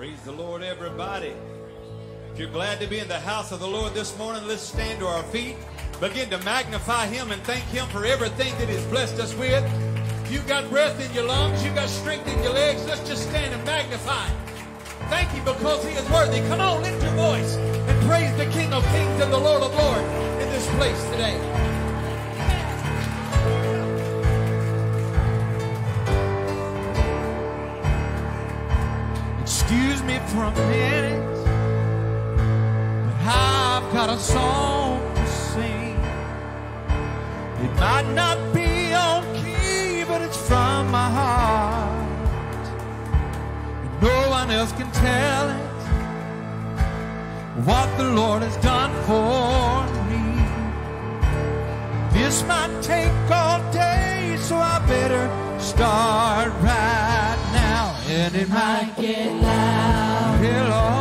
Praise the Lord, everybody. If you're glad to be in the house of the Lord this morning, let's stand to our feet. Begin to magnify Him and thank Him for everything that He's blessed us with. You got breath in your lungs, you got strength in your legs, let's just stand and magnify Him. Thank Him because He is worthy. Come on, lift your voice and praise the King of Kings and the Lord of Lords in this place today. For a minute, but I've got a song to sing. It might not be on key, but it's from my heart. And no one else can tell it what the Lord has done for me. This might take all day, so I better start right now. And it might get loud. Lord.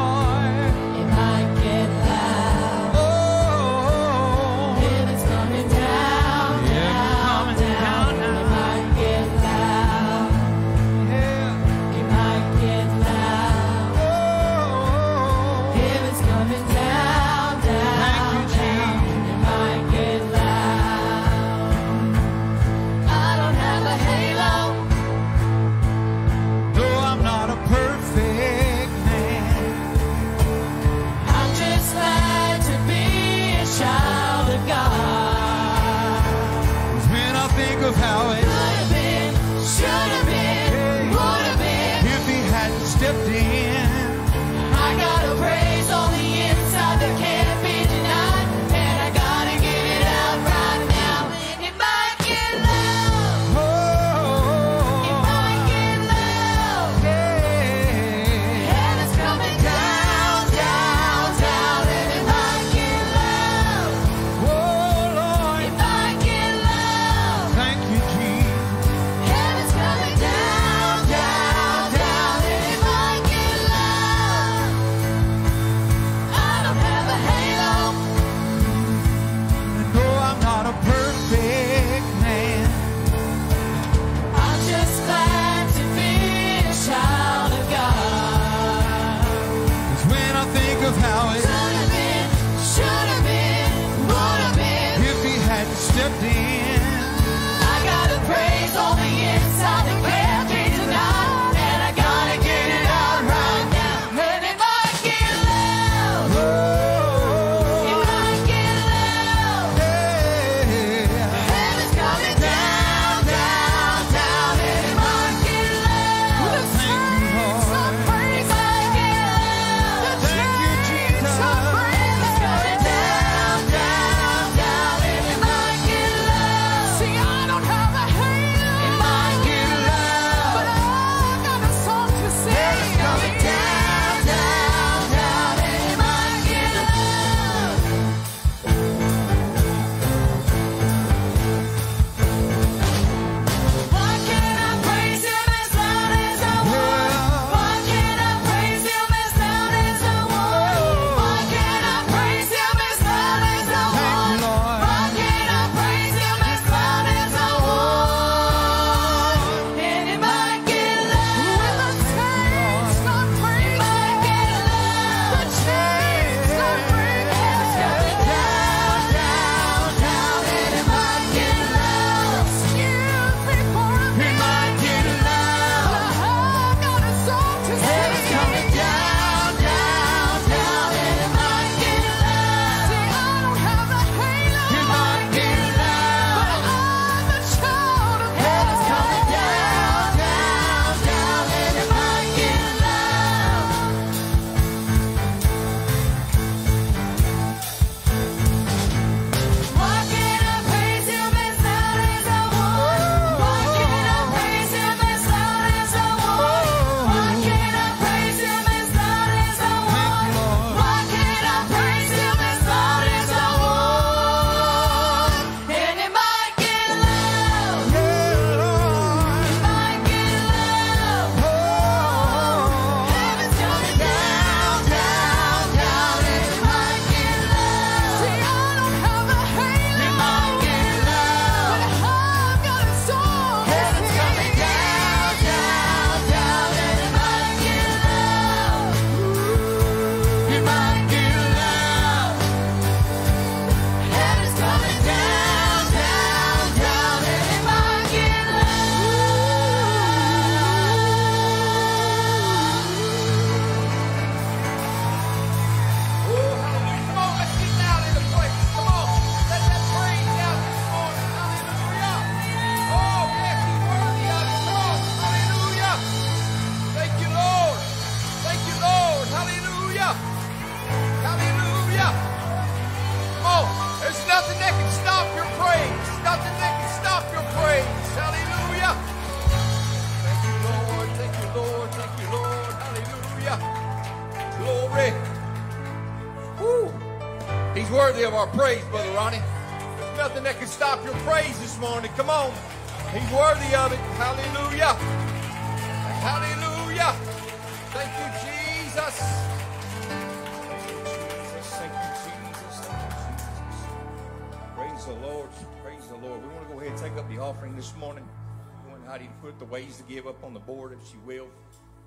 Put the ways to give up on the board if she will.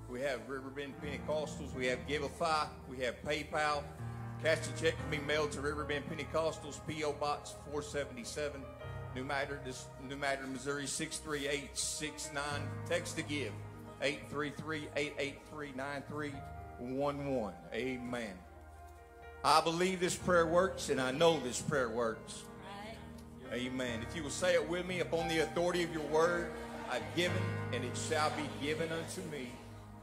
We have Riverbend Pentecostals. We have Givelify. We have PayPal. Cash a check can be mailed to Riverbend Pentecostals, P.O. Box 477, New Madrid, New Madrid, Missouri 63869. Text to give 833-883-9311. Amen. I believe this prayer works, and I know this prayer works. Amen. If you will say it with me, upon the authority of your word, I've given, and it shall be given unto me.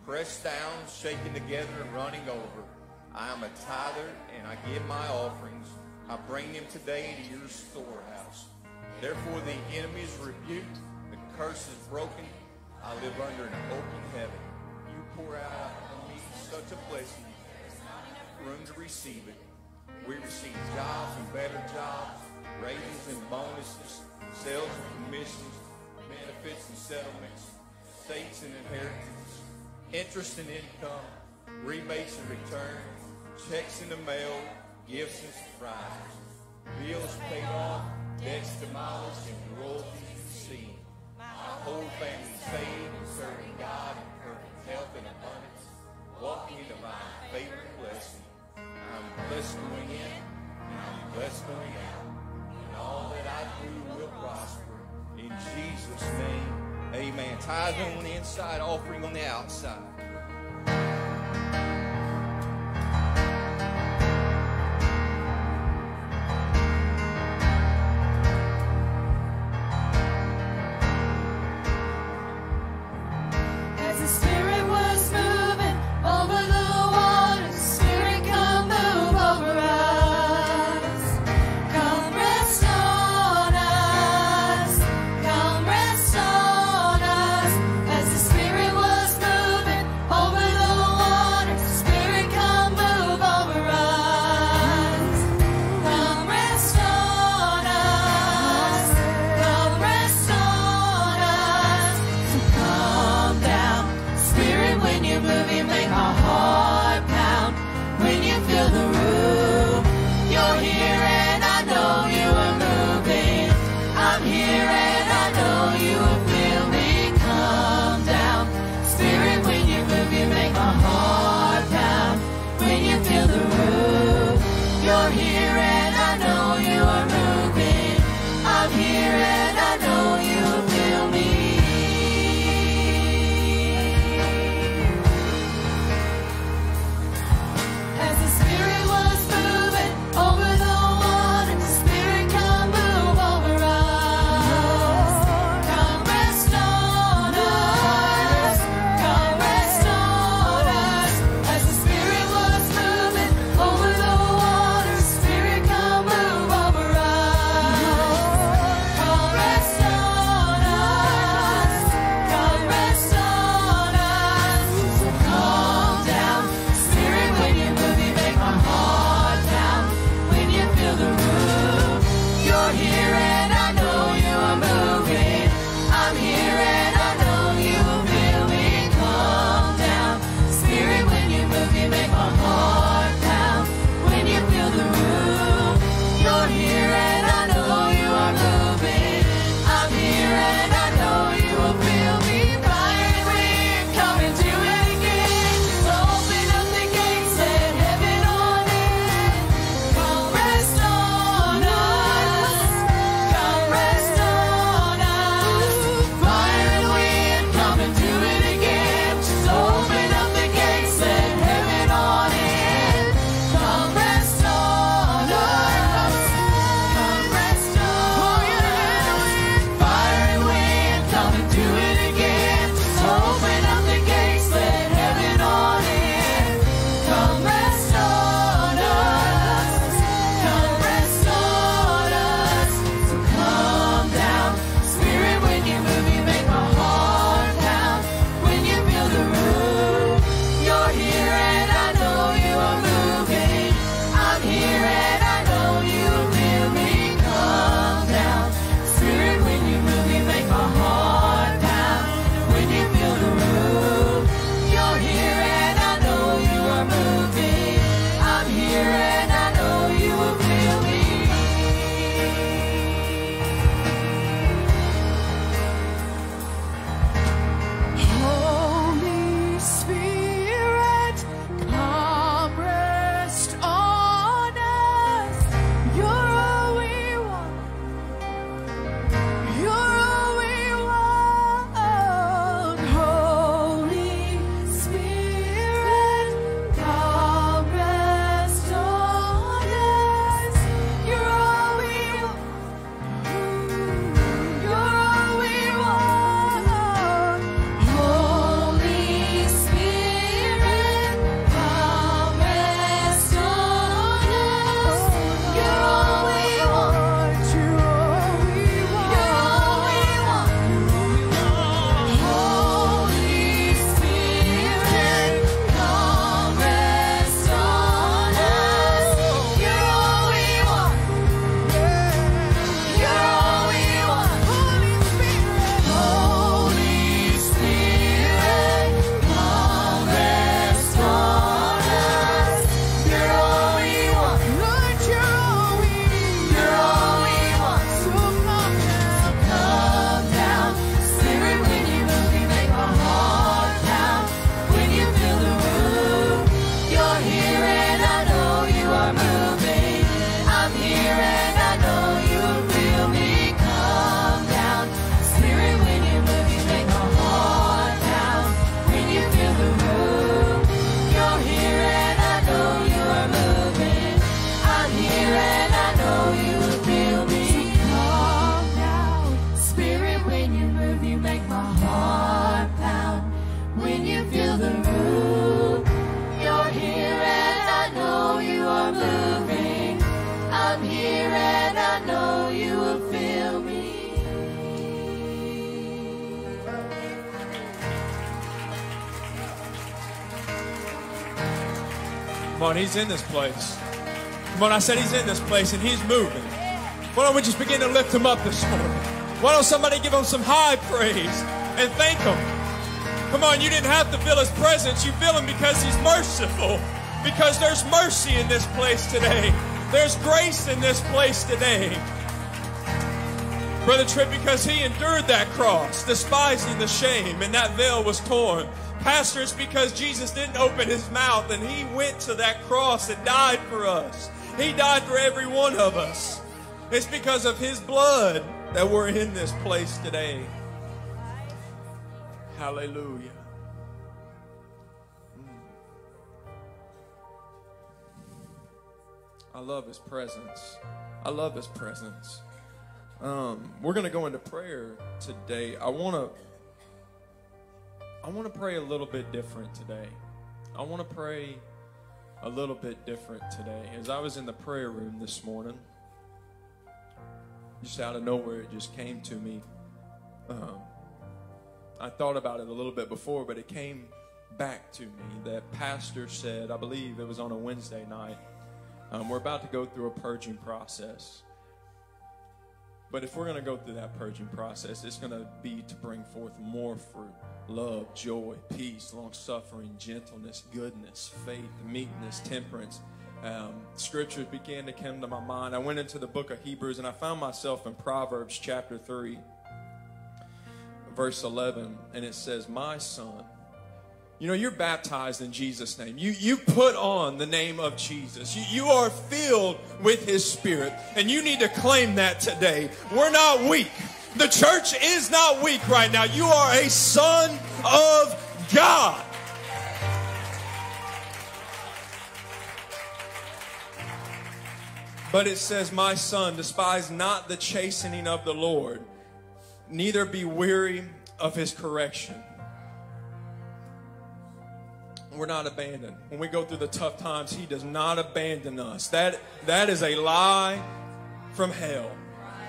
Pressed down, shaken together, and running over. I am a tither, and I give my offerings. I bring them today into your storehouse. Therefore, the enemy is rebuked, the curse is broken. I live under an open heaven. You pour out on me such a blessing, room to receive it. We receive jobs and better jobs, raises and bonuses, sales and commissions, benefits and settlements, states and inheritance, interest and income, rebates and returns, checks in the mail, gifts and surprises, bills paid off, debts demolished, and royalties received. My whole family saved and serving God in perfect health and abundance, walking in divine favor and blessing. I'm blessed going in, and I'm blessed going out. And all that I do will prosper. In Jesus' name, amen. Tithing on the inside, offering on the outside. He's in this place. Come on, I said he's in this place and he's moving. Why don't we just begin to lift him up this morning? Why don't somebody give him some high praise and thank him? Come on, you didn't have to feel his presence. You feel him because he's merciful. Because there's mercy in this place today. There's grace in this place today. Brother Tripp, because he endured that cross, despising the shame, and that veil was torn. Pastor, it's because Jesus didn't open his mouth and he went to that cross and died for us. He died for every one of us. It's because of his blood that we're in this place today. Hallelujah. I love his presence. I love his presence. Um, we're going to go into prayer today. I want to I want to pray a little bit different today. I want to pray a little bit different today. As I was in the prayer room this morning, just out of nowhere, it just came to me. Um, I thought about it a little bit before, but it came back to me that pastor said, I believe it was on a Wednesday night, um, we're about to go through a purging process. But if we're going to go through that purging process, it's going to be to bring forth more fruit love, joy, peace, long suffering, gentleness, goodness, faith, meekness, temperance. Um, scriptures began to come to my mind. I went into the book of Hebrews and I found myself in Proverbs chapter 3, verse 11, and it says, My son, you know, you're baptized in Jesus' name. You, you put on the name of Jesus. You, you are filled with his spirit, and you need to claim that today. We're not weak. The church is not weak right now. You are a son of God. But it says, My son, despise not the chastening of the Lord, neither be weary of his correction. We're not abandoned. When we go through the tough times, he does not abandon us. That, that is a lie from hell.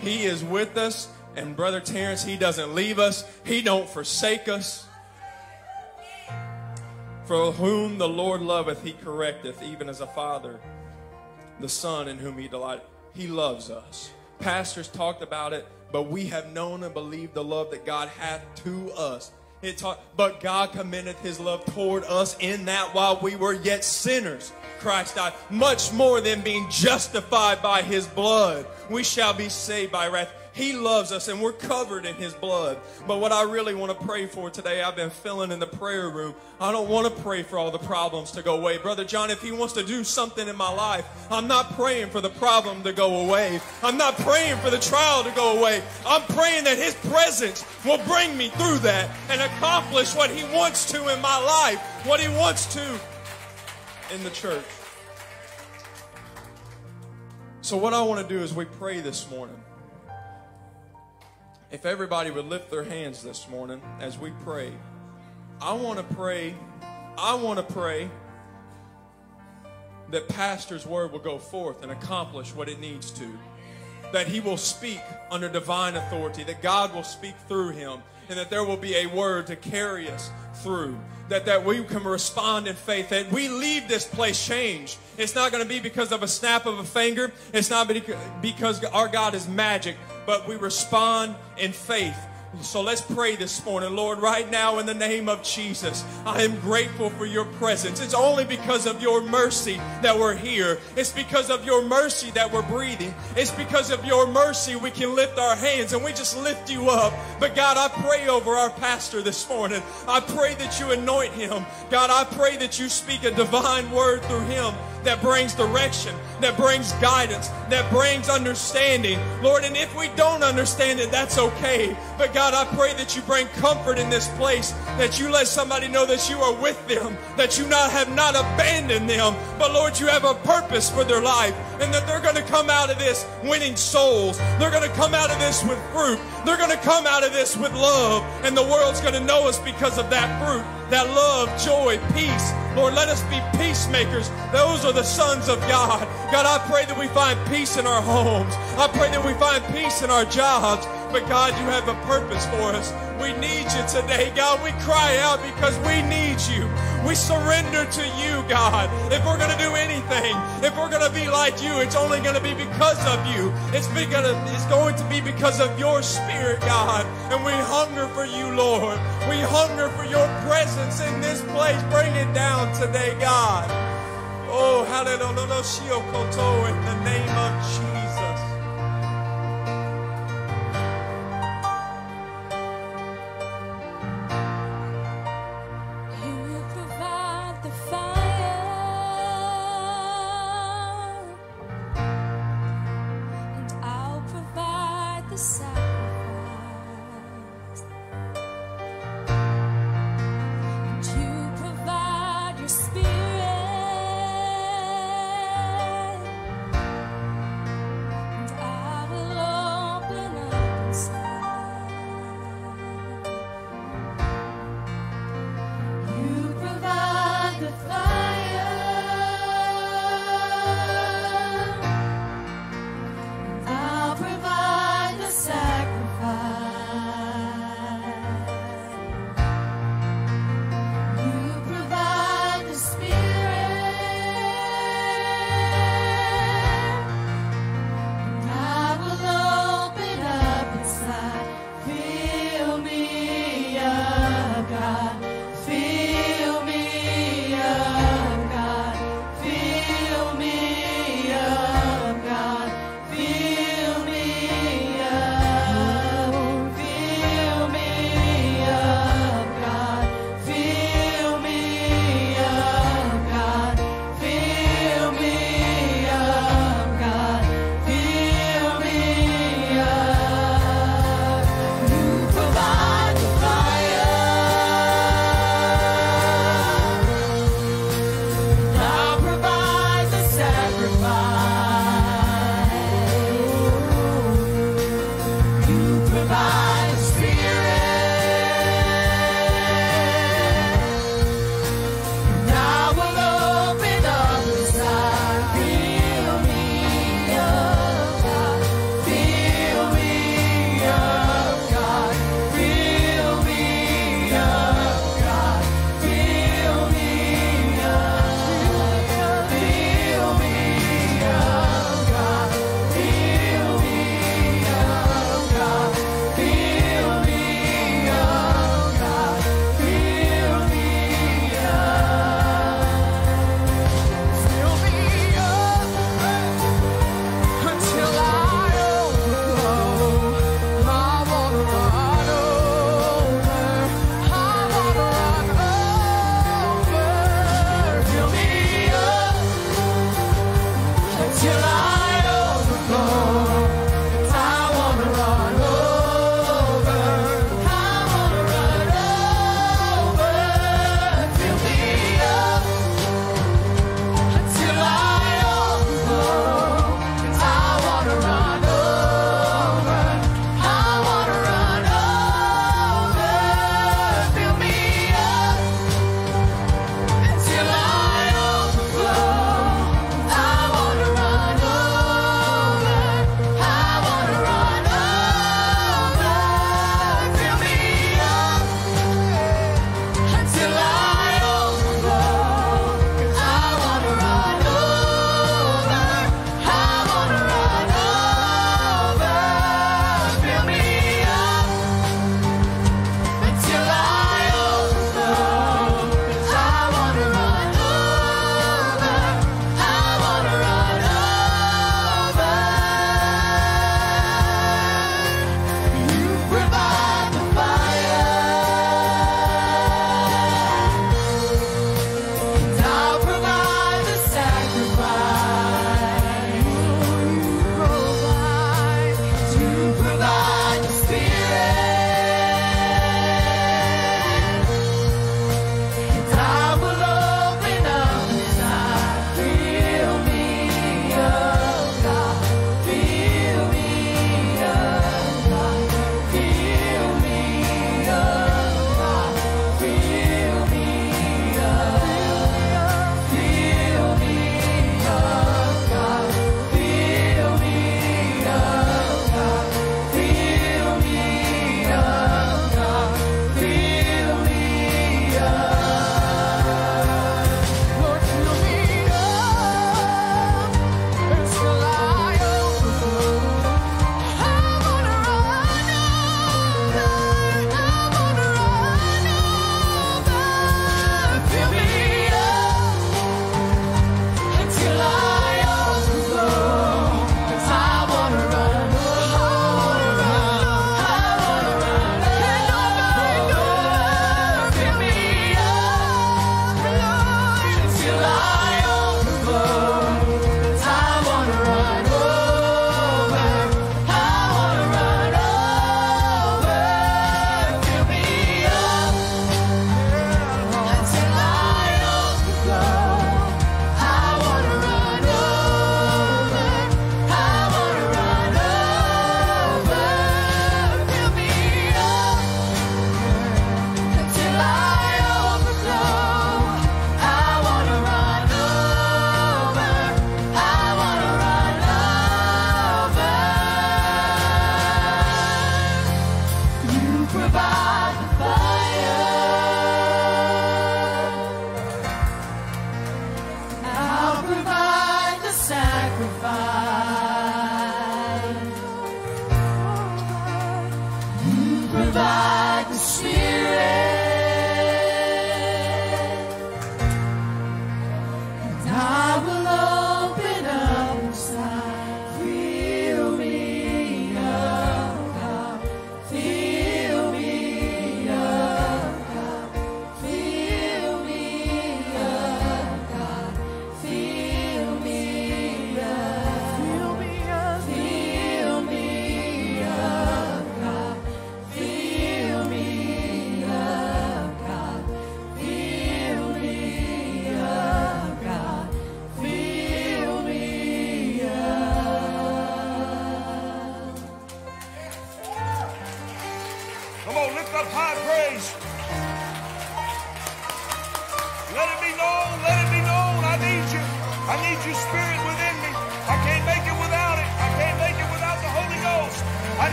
He is with us, and Brother Terrence, he doesn't leave us, he don't forsake us. For whom the Lord loveth, he correcteth, even as a father the Son in whom he delighted. He loves us. Pastors talked about it, but we have known and believed the love that God hath to us. It taught, but God commendeth his love toward us in that while we were yet sinners, Christ died. Much more than being justified by his blood, we shall be saved by wrath. He loves us and we're covered in His blood. But what I really want to pray for today, I've been feeling in the prayer room. I don't want to pray for all the problems to go away. Brother John, if He wants to do something in my life, I'm not praying for the problem to go away. I'm not praying for the trial to go away. I'm praying that His presence will bring me through that and accomplish what He wants to in my life, what He wants to in the church. So, what I want to do is we pray this morning if everybody would lift their hands this morning as we pray, I want to pray, I want to pray that Pastor's word will go forth and accomplish what it needs to. That he will speak under divine authority, that God will speak through him, and that there will be a word to carry us through. That, that we can respond in faith, that we leave this place changed. It's not going to be because of a snap of a finger. It's not because our God is magic, but we respond in faith so let's pray this morning. Lord, right now in the name of Jesus, I am grateful for your presence. It's only because of your mercy that we're here. It's because of your mercy that we're breathing. It's because of your mercy we can lift our hands and we just lift you up. But God, I pray over our pastor this morning. I pray that you anoint him. God, I pray that you speak a divine word through him that brings direction, that brings guidance, that brings understanding. Lord, and if we don't understand it, that's okay. But God, I pray that you bring comfort in this place, that you let somebody know that you are with them, that you not have not abandoned them, but Lord, you have a purpose for their life, and that they're going to come out of this winning souls. They're going to come out of this with fruit. They're going to come out of this with love, and the world's going to know us because of that fruit that love, joy, peace. Lord, let us be peacemakers. Those are the sons of God. God, I pray that we find peace in our homes. I pray that we find peace in our jobs. But God, you have a purpose for us. We need you today, God. We cry out because we need you. We surrender to you, God. If we're going to do anything, if we're going to be like you, it's only going to be because of you. It's, gonna, it's going to be because of your spirit, God. And we hunger for you, Lord. We hunger for your presence in this place. Bring it down today, God. Oh, hallelujah. In the name of Jesus.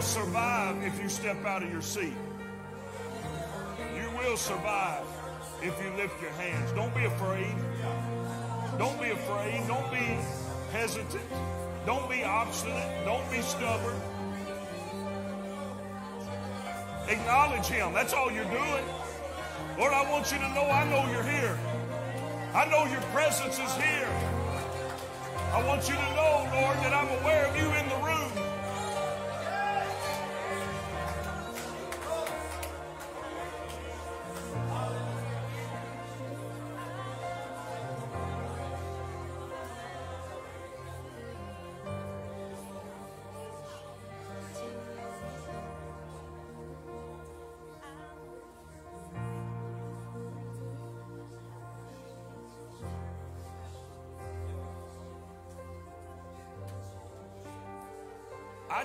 Will survive if you step out of your seat. You will survive if you lift your hands. Don't be afraid. Don't be afraid. Don't be hesitant. Don't be obstinate. Don't be stubborn. Acknowledge Him. That's all you're doing. Lord, I want you to know I know you're here. I know your presence is here. I want you to know, Lord, that I'm aware of you in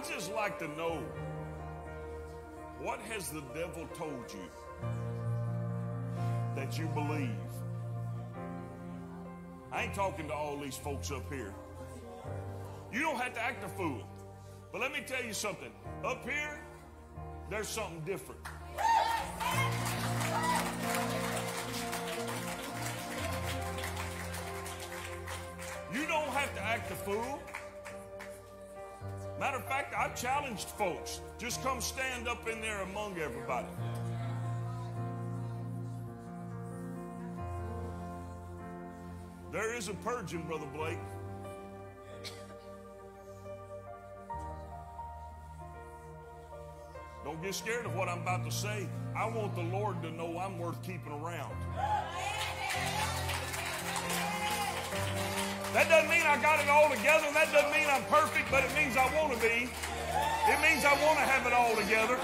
I just like to know what has the devil told you that you believe? I ain't talking to all these folks up here. You don't have to act a fool. But let me tell you something. Up here, there's something different. You don't have to act a fool. Matter of fact, I've challenged folks. Just come stand up in there among everybody. There is a purging, Brother Blake. Don't get scared of what I'm about to say. I want the Lord to know I'm worth keeping around. That doesn't mean I got it all together. That doesn't mean I'm perfect, but it means I want to be. It means I want to have it all together.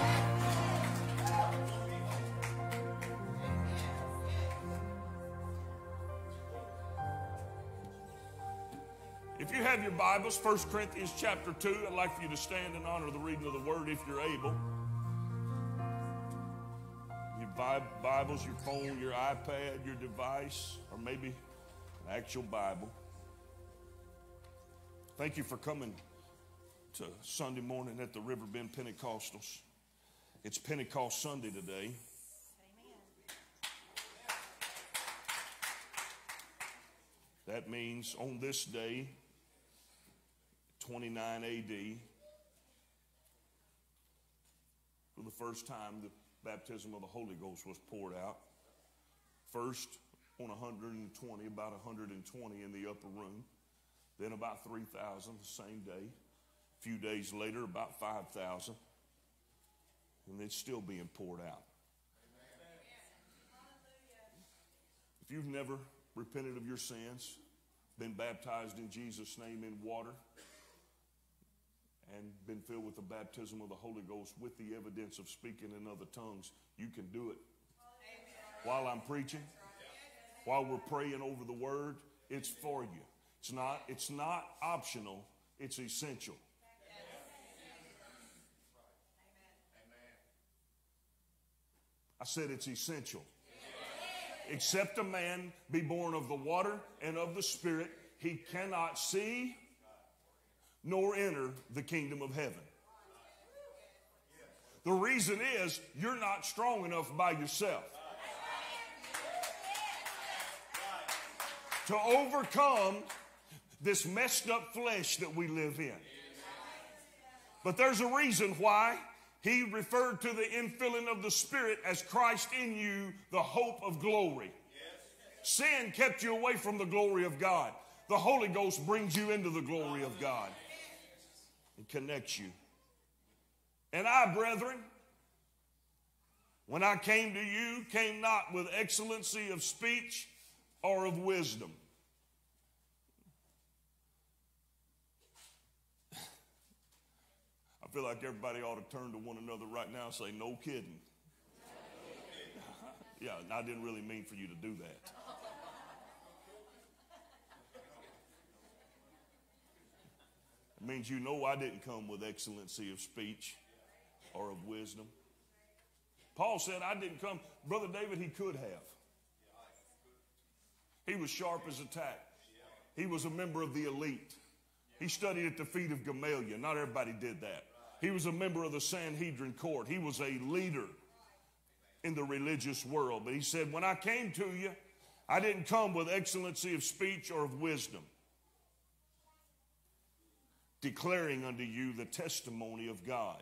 If you have your Bibles, 1 Corinthians chapter 2, I'd like for you to stand and honor the reading of the word if you're able. Your Bibles, your phone, your iPad, your device, or maybe an actual Bible. Thank you for coming to Sunday morning at the Riverbend Pentecostals. It's Pentecost Sunday today. That means on this day, 29 AD, for the first time, the baptism of the Holy Ghost was poured out. First on 120, about 120 in the upper room. Then about 3,000 the same day. A few days later, about 5,000. And it's still being poured out. If you've never repented of your sins, been baptized in Jesus' name in water, and been filled with the baptism of the Holy Ghost with the evidence of speaking in other tongues, you can do it. While I'm preaching, while we're praying over the word, it's for you. It's not, it's not optional, it's essential. I said it's essential. Except a man be born of the water and of the Spirit, he cannot see nor enter the kingdom of heaven. The reason is you're not strong enough by yourself. To overcome this messed up flesh that we live in. But there's a reason why he referred to the infilling of the Spirit as Christ in you, the hope of glory. Sin kept you away from the glory of God. The Holy Ghost brings you into the glory of God and connects you. And I, brethren, when I came to you, came not with excellency of speech or of wisdom. I feel like everybody ought to turn to one another right now and say, No kidding. yeah, I didn't really mean for you to do that. It means you know I didn't come with excellency of speech or of wisdom. Paul said, I didn't come. Brother David, he could have. He was sharp as a tack. He was a member of the elite. He studied at the feet of Gamaliel. Not everybody did that. He was a member of the Sanhedrin court. He was a leader in the religious world. But he said, When I came to you, I didn't come with excellency of speech or of wisdom, declaring unto you the testimony of God.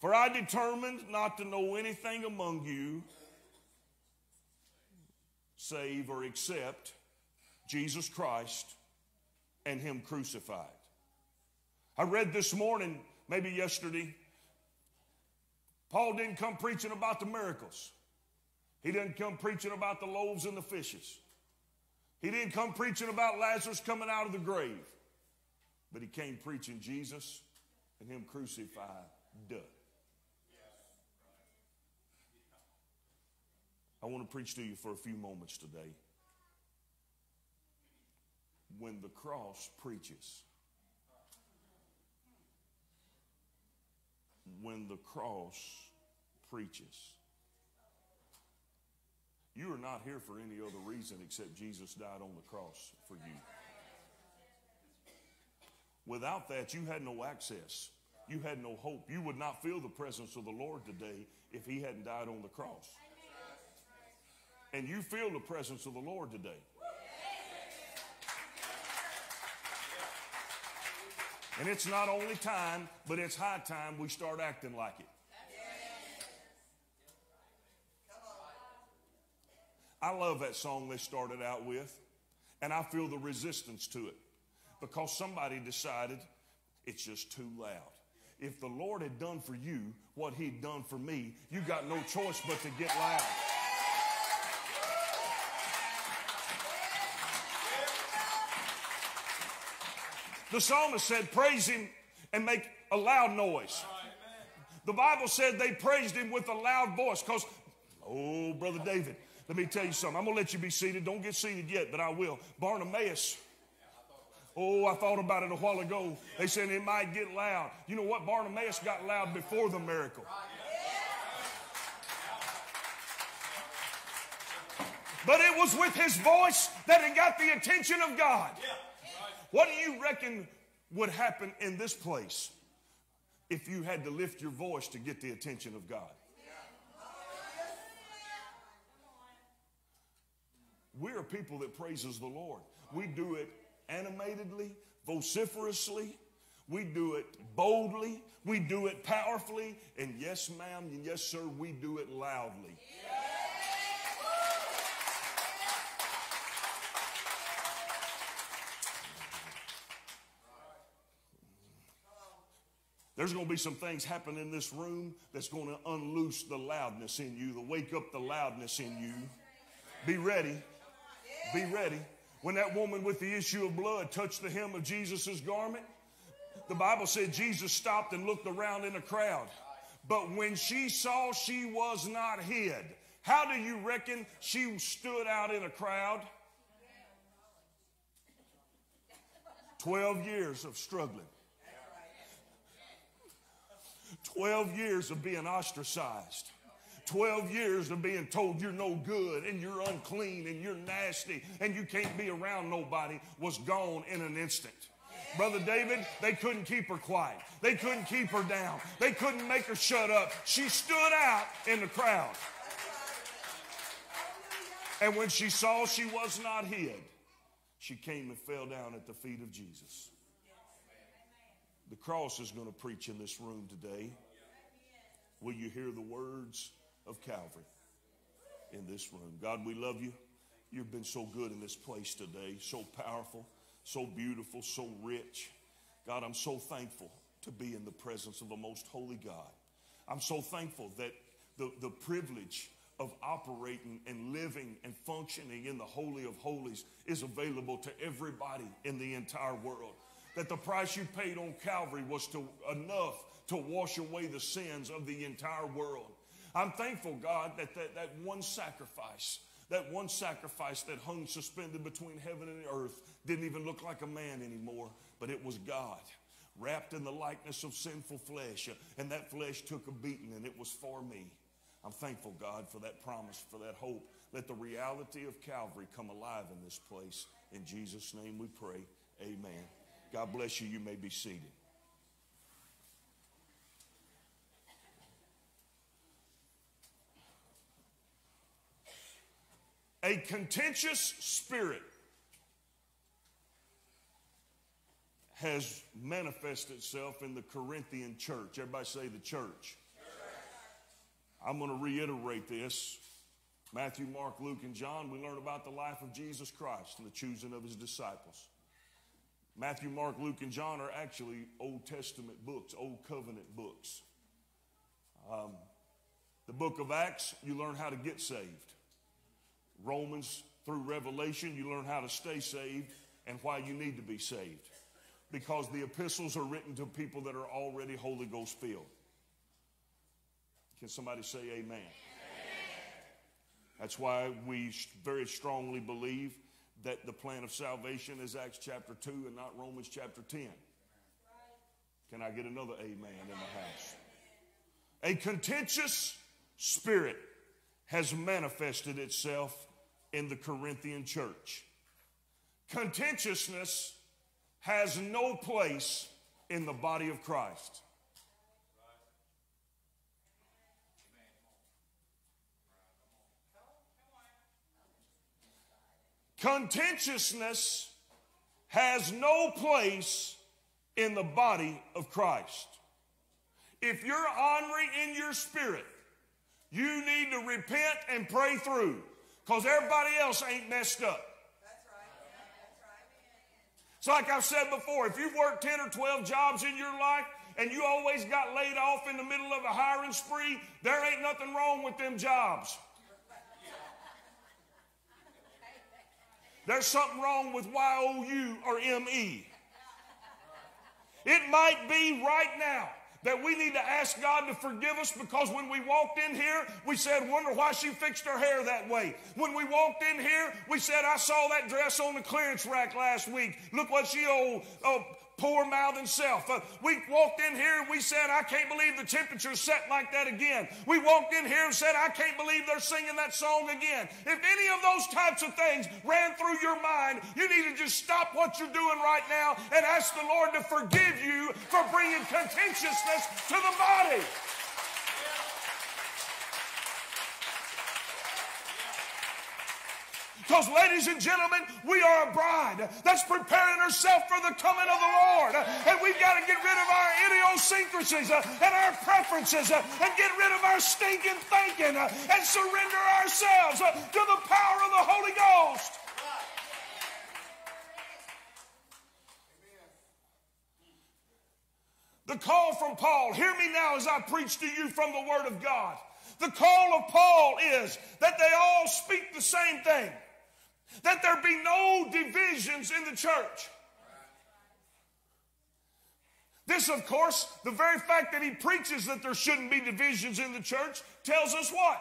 For I determined not to know anything among you save or except Jesus Christ and Him crucified. I read this morning, maybe yesterday, Paul didn't come preaching about the miracles. He didn't come preaching about the loaves and the fishes. He didn't come preaching about Lazarus coming out of the grave. But he came preaching Jesus and Him crucified. Duh. I want to preach to you for a few moments today. When the cross preaches, when the cross preaches, you are not here for any other reason except Jesus died on the cross for you. Without that, you had no access. You had no hope. You would not feel the presence of the Lord today if He hadn't died on the cross. And you feel the presence of the Lord today. And it's not only time, but it's high time we start acting like it. I love that song they started out with, and I feel the resistance to it because somebody decided it's just too loud. If the Lord had done for you what He'd done for me, you got no choice but to get loud. The psalmist said, Praise him and make a loud noise. The Bible said they praised him with a loud voice because, oh, Brother David, let me tell you something. I'm going to let you be seated. Don't get seated yet, but I will. Bartimaeus. Oh, I thought about it a while ago. They said it might get loud. You know what? Bartimaeus got loud before the miracle. But it was with his voice that it got the attention of God. What do you reckon would happen in this place if you had to lift your voice to get the attention of God? We are people that praises the Lord. We do it animatedly, vociferously. We do it boldly. We do it powerfully. And yes, ma'am, and yes, sir, we do it loudly. There's going to be some things happen in this room that's going to unloose the loudness in you, to wake up the loudness in you. Be ready. Be ready. When that woman with the issue of blood touched the hem of Jesus' garment, the Bible said Jesus stopped and looked around in a crowd. But when she saw she was not hid, how do you reckon she stood out in a crowd? 12 years of struggling. 12 years of being ostracized. 12 years of being told you're no good and you're unclean and you're nasty and you can't be around nobody was gone in an instant. Brother David, they couldn't keep her quiet. They couldn't keep her down. They couldn't make her shut up. She stood out in the crowd. And when she saw she was not hid, she came and fell down at the feet of Jesus. The cross is going to preach in this room today. Will you hear the words of Calvary in this room? God, we love you. You've been so good in this place today, so powerful, so beautiful, so rich. God, I'm so thankful to be in the presence of the most holy God. I'm so thankful that the, the privilege of operating and living and functioning in the Holy of Holies is available to everybody in the entire world. That the price you paid on Calvary was to, enough to wash away the sins of the entire world. I'm thankful, God, that, that that one sacrifice, that one sacrifice that hung suspended between heaven and earth didn't even look like a man anymore, but it was God wrapped in the likeness of sinful flesh. Uh, and that flesh took a beating, and it was for me. I'm thankful, God, for that promise, for that hope. Let the reality of Calvary come alive in this place. In Jesus' name we pray. Amen. God bless you. You may be seated. A contentious spirit has manifested itself in the Corinthian church. Everybody say the church. I'm going to reiterate this. Matthew, Mark, Luke, and John, we learn about the life of Jesus Christ and the choosing of his disciples. Matthew, Mark, Luke, and John are actually Old Testament books, Old Covenant books. Um, the book of Acts, you learn how to get saved. Romans through Revelation, you learn how to stay saved and why you need to be saved. Because the epistles are written to people that are already Holy Ghost filled. Can somebody say amen? amen? That's why we very strongly believe that the plan of salvation is Acts chapter 2 and not Romans chapter 10. Can I get another amen in the house? A contentious spirit has manifested itself in the Corinthian church. Contentiousness has no place in the body of Christ. Contentiousness has no place in the body of Christ. If you're ornery in your spirit, you need to repent and pray through because everybody else ain't messed up. It's like I've said before, if you've worked 10 or 12 jobs in your life and you always got laid off in the middle of a hiring spree, there ain't nothing wrong with them jobs. There's something wrong with Y-O-U or M-E. It might be right now that we need to ask God to forgive us because when we walked in here, we said, wonder why she fixed her hair that way. When we walked in here, we said, I saw that dress on the clearance rack last week. Look what she old, oh, poor mouthing self. Uh, we walked in here and we said, I can't believe the temperature's set like that again. We walked in here and said, I can't believe they're singing that song again. If any of those types of things ran through your mind, you need to just stop what you're doing right now and ask the Lord to forgive you for bringing contentiousness to the body. Because, ladies and gentlemen, we are a bride that's preparing herself for the coming of the Lord. And we've got to get rid of our idiosyncrasies uh, and our preferences uh, and get rid of our stinking thinking uh, and surrender ourselves to the power of the Holy Ghost. The call from Paul, hear me now as I preach to you from the Word of God. The call of Paul is that they all speak the same thing, that there be no divisions in the church. This, of course, the very fact that he preaches that there shouldn't be divisions in the church tells us what?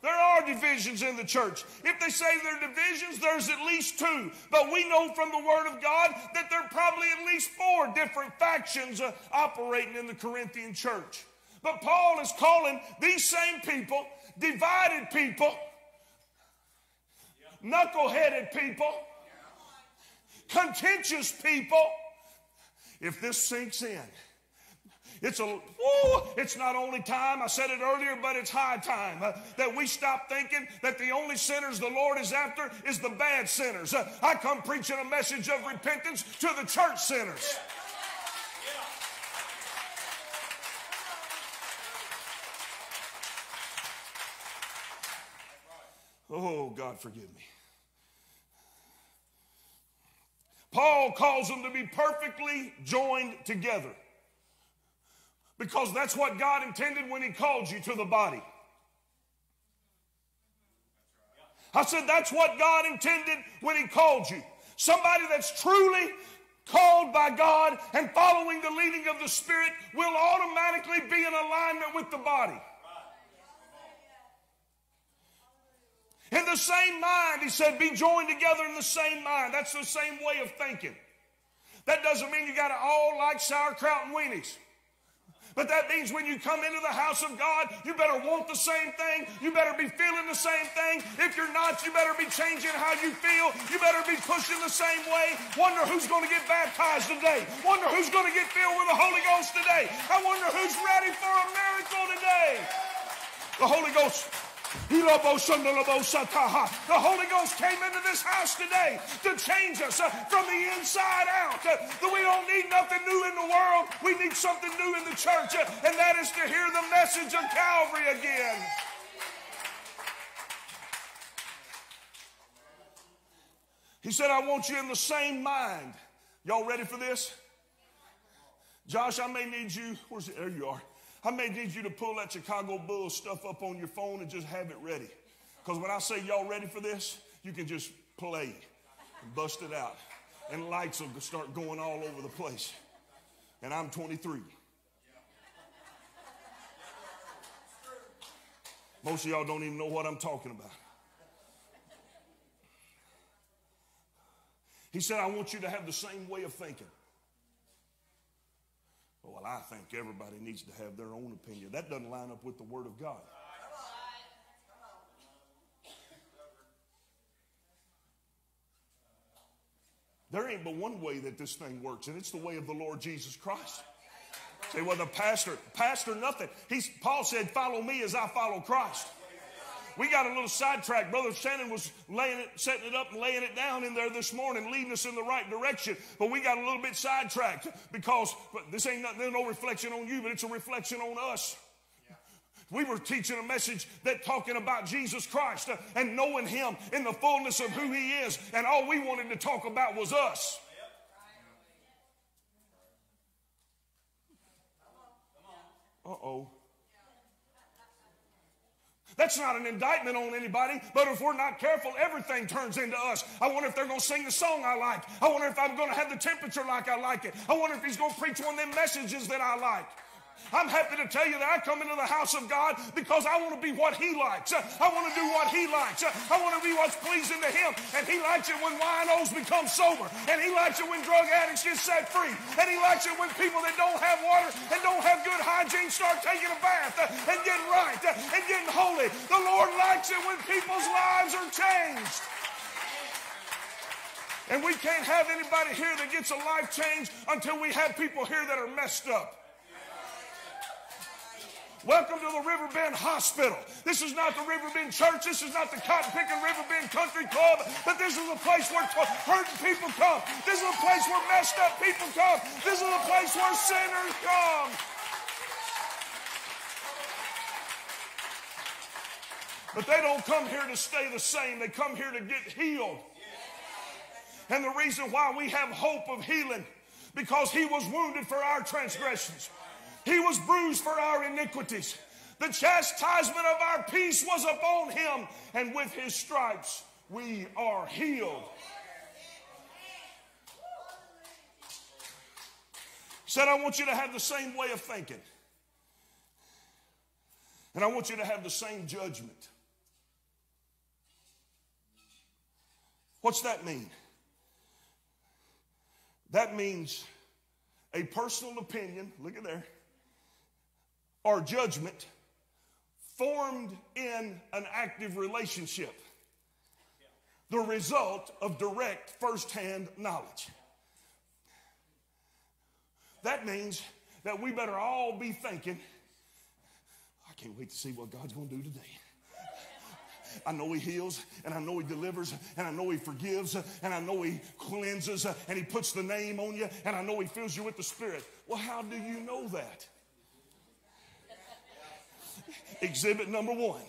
There are divisions in the church. If they say there are divisions, there's at least two. But we know from the Word of God that there are probably at least four different factions uh, operating in the Corinthian church. But Paul is calling these same people, divided people, knuckleheaded people, contentious people. If this sinks in, it's a ooh, it's not only time, I said it earlier, but it's high time uh, that we stop thinking that the only sinners the Lord is after is the bad sinners. Uh, I come preaching a message of repentance to the church sinners. Oh, God, forgive me. Paul calls them to be perfectly joined together because that's what God intended when He called you to the body. I said, that's what God intended when He called you. Somebody that's truly called by God and following the leading of the Spirit will automatically be in alignment with the body. In the same mind, he said, be joined together in the same mind. That's the same way of thinking. That doesn't mean you got to all like sauerkraut and weenies. But that means when you come into the house of God, you better want the same thing. You better be feeling the same thing. If you're not, you better be changing how you feel. You better be pushing the same way. Wonder who's going to get baptized today. Wonder who's going to get filled with the Holy Ghost today. I wonder who's ready for a miracle today. The Holy Ghost the Holy Ghost came into this house today to change us uh, from the inside out. Uh, that we don't need nothing new in the world. We need something new in the church, uh, and that is to hear the message of Calvary again. He said, I want you in the same mind. Y'all ready for this? Josh, I may need you. Where's it? There you are. I may need you to pull that Chicago Bulls stuff up on your phone and just have it ready. Because when I say y'all ready for this, you can just play and bust it out. And lights will start going all over the place. And I'm 23. Most of y'all don't even know what I'm talking about. He said, I want you to have the same way of thinking. Well, I think everybody needs to have their own opinion. That doesn't line up with the Word of God. There ain't but one way that this thing works, and it's the way of the Lord Jesus Christ. Say, well, the pastor, pastor, nothing. He's, Paul said, follow me as I follow Christ. We got a little sidetracked. Brother Shannon was laying it, setting it up and laying it down in there this morning, leading us in the right direction. But we got a little bit sidetracked because this ain't nothing, no reflection on you, but it's a reflection on us. We were teaching a message that talking about Jesus Christ uh, and knowing Him in the fullness of who He is, and all we wanted to talk about was us. Uh oh. That's not an indictment on anybody, but if we're not careful, everything turns into us. I wonder if they're going to sing the song I like. I wonder if I'm going to have the temperature like I like it. I wonder if he's going to preach one of them messages that I like. I'm happy to tell you that I come into the house of God because I want to be what He likes. I want to do what He likes. I want to be what's pleasing to Him. And He likes it when winos become sober. And He likes it when drug addicts get set free. And He likes it when people that don't have water and don't have good hygiene start taking a bath and getting right and getting holy. The Lord likes it when people's lives are changed. And we can't have anybody here that gets a life change until we have people here that are messed up. Welcome to the Riverbend Hospital. This is not the Riverbend Church. This is not the Cotton Picking Riverbend Country Club. But this is a place where hurting people come. This is a place where messed up people come. This is a place where sinners come. But they don't come here to stay the same. They come here to get healed. And the reason why we have hope of healing because he was wounded for our transgressions. He was bruised for our iniquities. The chastisement of our peace was upon him, and with his stripes we are healed. Said, I want you to have the same way of thinking. And I want you to have the same judgment. What's that mean? That means a personal opinion, look at there, or judgment formed in an active relationship. The result of direct firsthand knowledge. That means that we better all be thinking, I can't wait to see what God's going to do today. I know He heals, and I know He delivers, and I know He forgives, and I know He cleanses, and He puts the name on you, and I know He fills you with the Spirit. Well, how do you know that? Exhibit number one.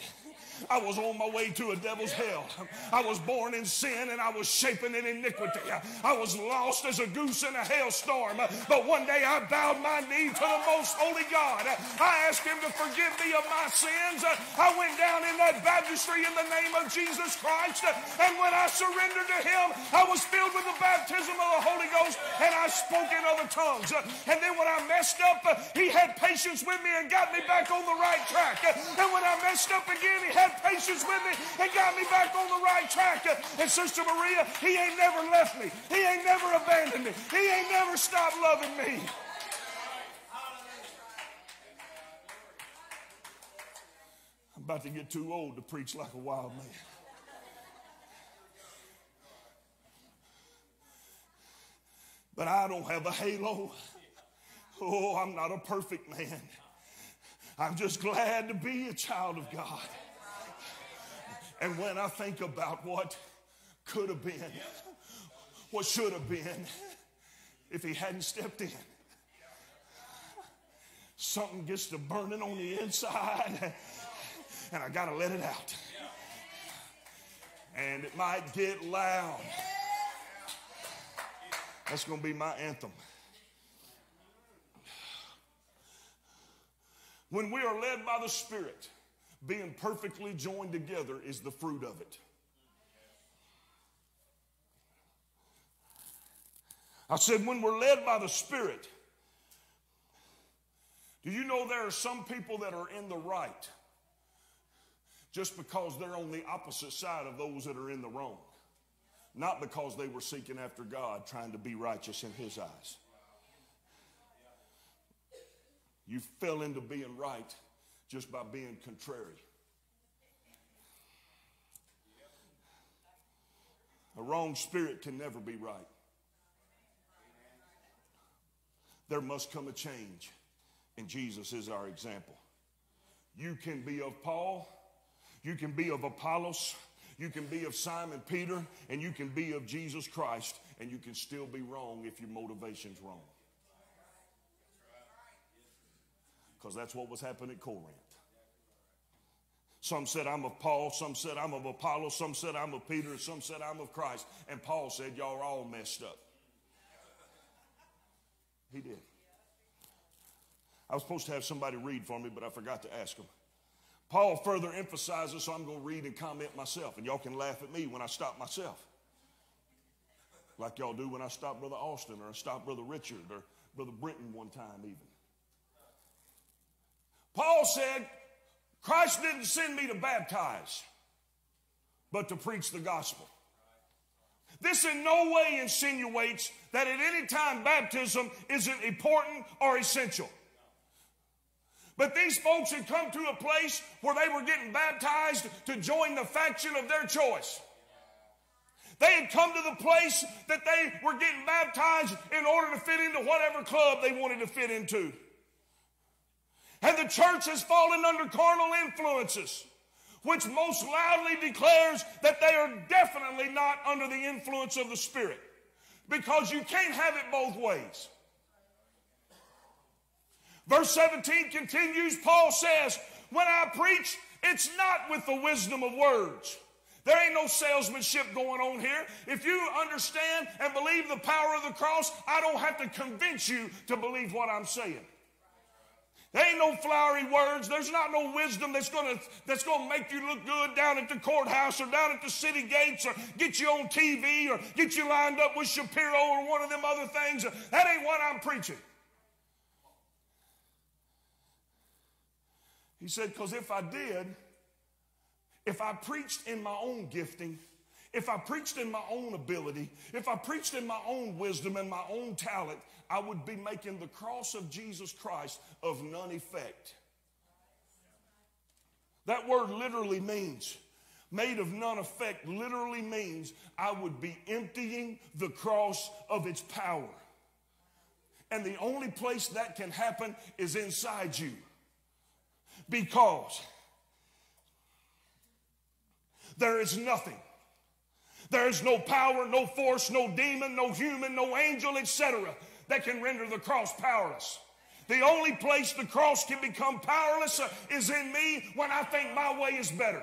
I was on my way to a devil's hell. I was born in sin and I was shapen in iniquity. I was lost as a goose in a hailstorm. But one day I bowed my knee to the most holy God. I asked him to forgive me of my sins. I went down in that baptistry in the name of Jesus Christ. And when I surrendered to him, I was filled with the baptism of the Holy Ghost and I spoke in other tongues. And then when I messed up, he had patience with me and got me back on the right track. And when I messed up again, he had patience with me and got me back on the right track. And Sister Maria, he ain't never left me. He ain't never abandoned me. He ain't never stopped loving me. I'm about to get too old to preach like a wild man. But I don't have a halo. Oh, I'm not a perfect man. I'm just glad to be a child of God. And when I think about what could have been, what should have been, if he hadn't stepped in, something gets to burning on the inside, and I got to let it out. And it might get loud. That's going to be my anthem. When we are led by the Spirit, being perfectly joined together is the fruit of it. I said, when we're led by the Spirit, do you know there are some people that are in the right just because they're on the opposite side of those that are in the wrong? Not because they were seeking after God, trying to be righteous in His eyes. You fell into being right just by being contrary. A wrong spirit can never be right. There must come a change, and Jesus is our example. You can be of Paul, you can be of Apollos, you can be of Simon Peter, and you can be of Jesus Christ, and you can still be wrong if your motivation's wrong. Because that's what was happening at Corinth. Some said, I'm of Paul. Some said, I'm of Apollo. Some said, I'm of Peter. Some said, I'm of Christ. And Paul said, Y'all are all messed up. He did. I was supposed to have somebody read for me, but I forgot to ask him. Paul further emphasizes, so I'm going to read and comment myself. And y'all can laugh at me when I stop myself. Like y'all do when I stop Brother Austin or I stop Brother Richard or Brother Britton one time, even. Paul said, Christ didn't send me to baptize, but to preach the gospel. This in no way insinuates that at any time baptism isn't important or essential. But these folks had come to a place where they were getting baptized to join the faction of their choice. They had come to the place that they were getting baptized in order to fit into whatever club they wanted to fit into. And the church has fallen under carnal influences, which most loudly declares that they are definitely not under the influence of the Spirit. Because you can't have it both ways. Verse 17 continues, Paul says, When I preach, it's not with the wisdom of words. There ain't no salesmanship going on here. If you understand and believe the power of the cross, I don't have to convince you to believe what I'm saying. There ain't no flowery words. There's not no wisdom that's gonna that's gonna make you look good down at the courthouse or down at the city gates or get you on TV or get you lined up with Shapiro or one of them other things. That ain't what I'm preaching. He said, because if I did, if I preached in my own gifting, if I preached in my own ability, if I preached in my own wisdom and my own talent, I would be making the cross of Jesus Christ of none effect. That word literally means, made of none effect, literally means I would be emptying the cross of its power. And the only place that can happen is inside you. Because there is nothing. There is no power, no force, no demon, no human, no angel, etc., that can render the cross powerless. The only place the cross can become powerless uh, is in me when I think my way is better.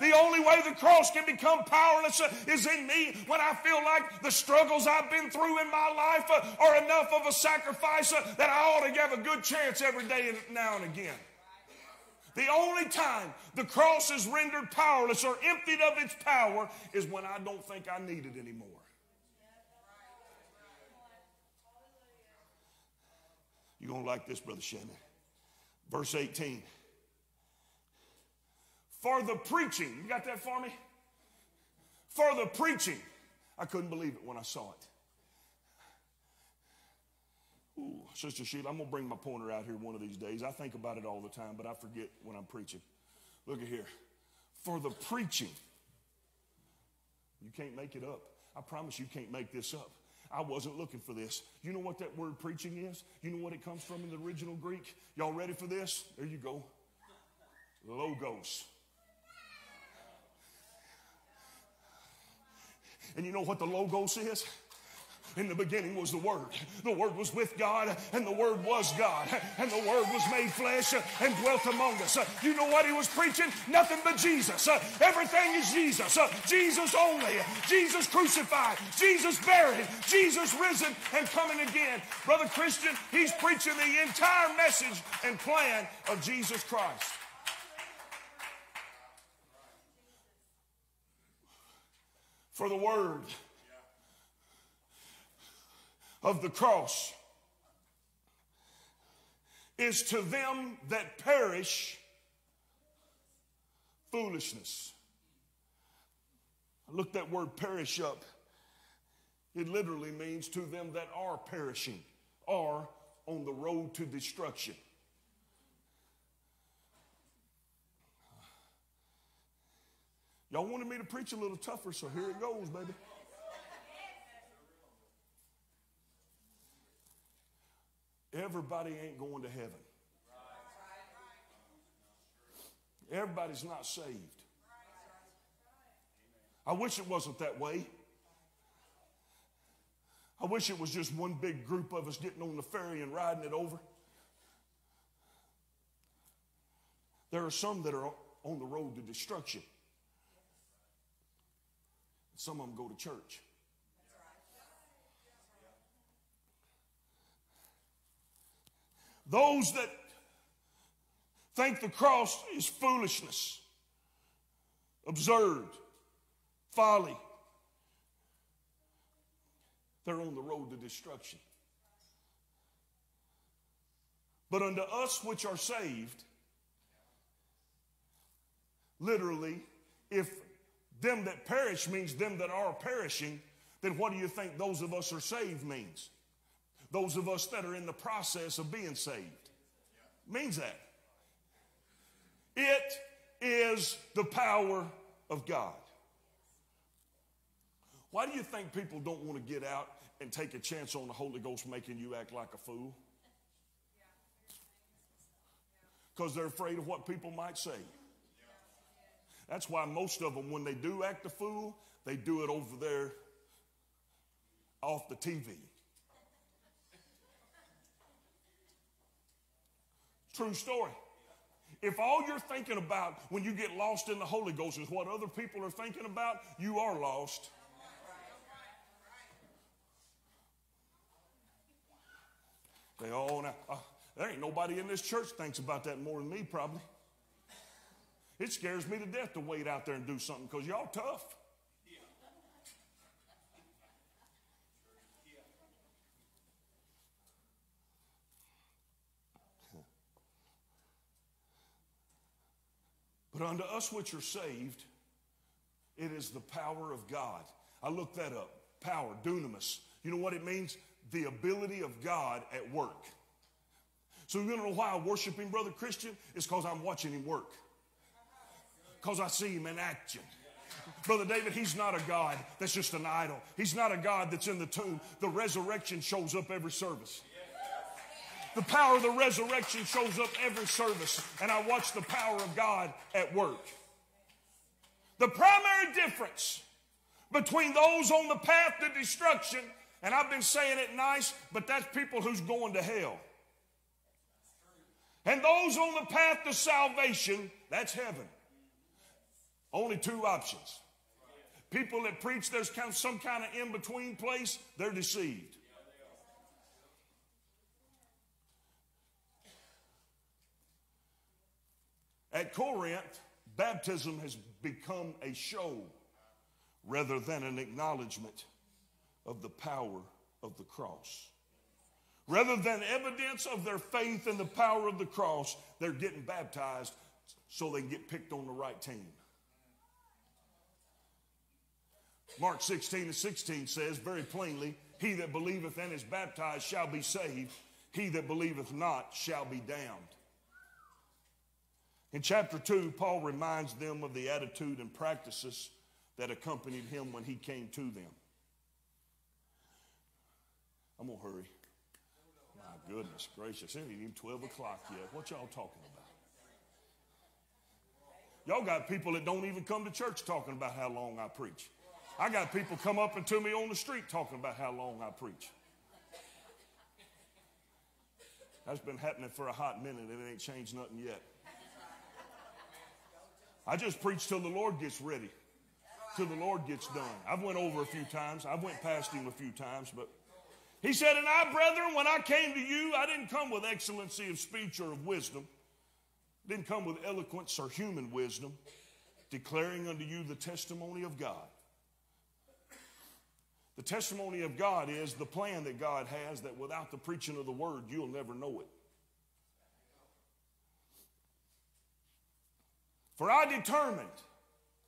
The only way the cross can become powerless uh, is in me when I feel like the struggles I've been through in my life uh, are enough of a sacrifice that I ought to have a good chance every day now and again. The only time the cross is rendered powerless or emptied of its power is when I don't think I need it anymore. You're going to like this, Brother Shannon. Verse 18. For the preaching, you got that for me? For the preaching. I couldn't believe it when I saw it. Ooh, Sister Sheila, I'm going to bring my pointer out here one of these days. I think about it all the time, but I forget when I'm preaching. Look at here. For the preaching, you can't make it up. I promise you can't make this up. I wasn't looking for this. You know what that word preaching is? You know what it comes from in the original Greek? Y'all ready for this? There you go. Logos. And you know what the logos is? In the beginning was the Word. The Word was with God, and the Word was God. And the Word was made flesh and dwelt among us. You know what he was preaching? Nothing but Jesus. Everything is Jesus. Jesus only. Jesus crucified. Jesus buried. Jesus risen and coming again. Brother Christian, he's preaching the entire message and plan of Jesus Christ. For the Word of the cross is to them that perish foolishness. I looked that word perish up. It literally means to them that are perishing, are on the road to destruction. Y'all wanted me to preach a little tougher, so here it goes, baby. Everybody ain't going to heaven. Everybody's not saved. I wish it wasn't that way. I wish it was just one big group of us getting on the ferry and riding it over. There are some that are on the road to destruction. Some of them go to church. Those that think the cross is foolishness, absurd, folly, they're on the road to destruction. But unto us which are saved, literally, if them that perish means them that are perishing, then what do you think those of us are saved means? Those of us that are in the process of being saved. Means that. It is the power of God. Why do you think people don't want to get out and take a chance on the Holy Ghost making you act like a fool? Because they're afraid of what people might say. That's why most of them, when they do act a fool, they do it over there off the TV. True story. If all you're thinking about when you get lost in the Holy Ghost is what other people are thinking about, you are lost. They all now, uh, there ain't nobody in this church thinks about that more than me, probably. It scares me to death to wait out there and do something because y'all tough. But unto us which are saved, it is the power of God. I looked that up. Power, dunamis. You know what it means? The ability of God at work. So you want to know why I worship him, brother Christian? It's because I'm watching him work. Because I see him in action. Brother David, he's not a God that's just an idol. He's not a God that's in the tomb. The resurrection shows up every service. The power of the resurrection shows up every service, and I watch the power of God at work. The primary difference between those on the path to destruction, and I've been saying it nice, but that's people who's going to hell. And those on the path to salvation, that's heaven. Only two options. People that preach there's some kind of in between place, they're deceived. At Corinth, baptism has become a show rather than an acknowledgement of the power of the cross. Rather than evidence of their faith in the power of the cross, they're getting baptized so they can get picked on the right team. Mark 16 and 16 says very plainly, He that believeth and is baptized shall be saved, he that believeth not shall be damned. In chapter 2, Paul reminds them of the attitude and practices that accompanied him when he came to them. I'm going to hurry. My goodness gracious. It ain't even 12 o'clock yet. What y'all talking about? Y'all got people that don't even come to church talking about how long I preach. I got people come up and to me on the street talking about how long I preach. That's been happening for a hot minute and it ain't changed nothing yet. I just preach till the Lord gets ready, till the Lord gets done. I've went over a few times. I've went past him a few times, but he said, And I, brethren, when I came to you, I didn't come with excellency of speech or of wisdom. Didn't come with eloquence or human wisdom, declaring unto you the testimony of God. The testimony of God is the plan that God has that without the preaching of the word, you'll never know it. For I determined,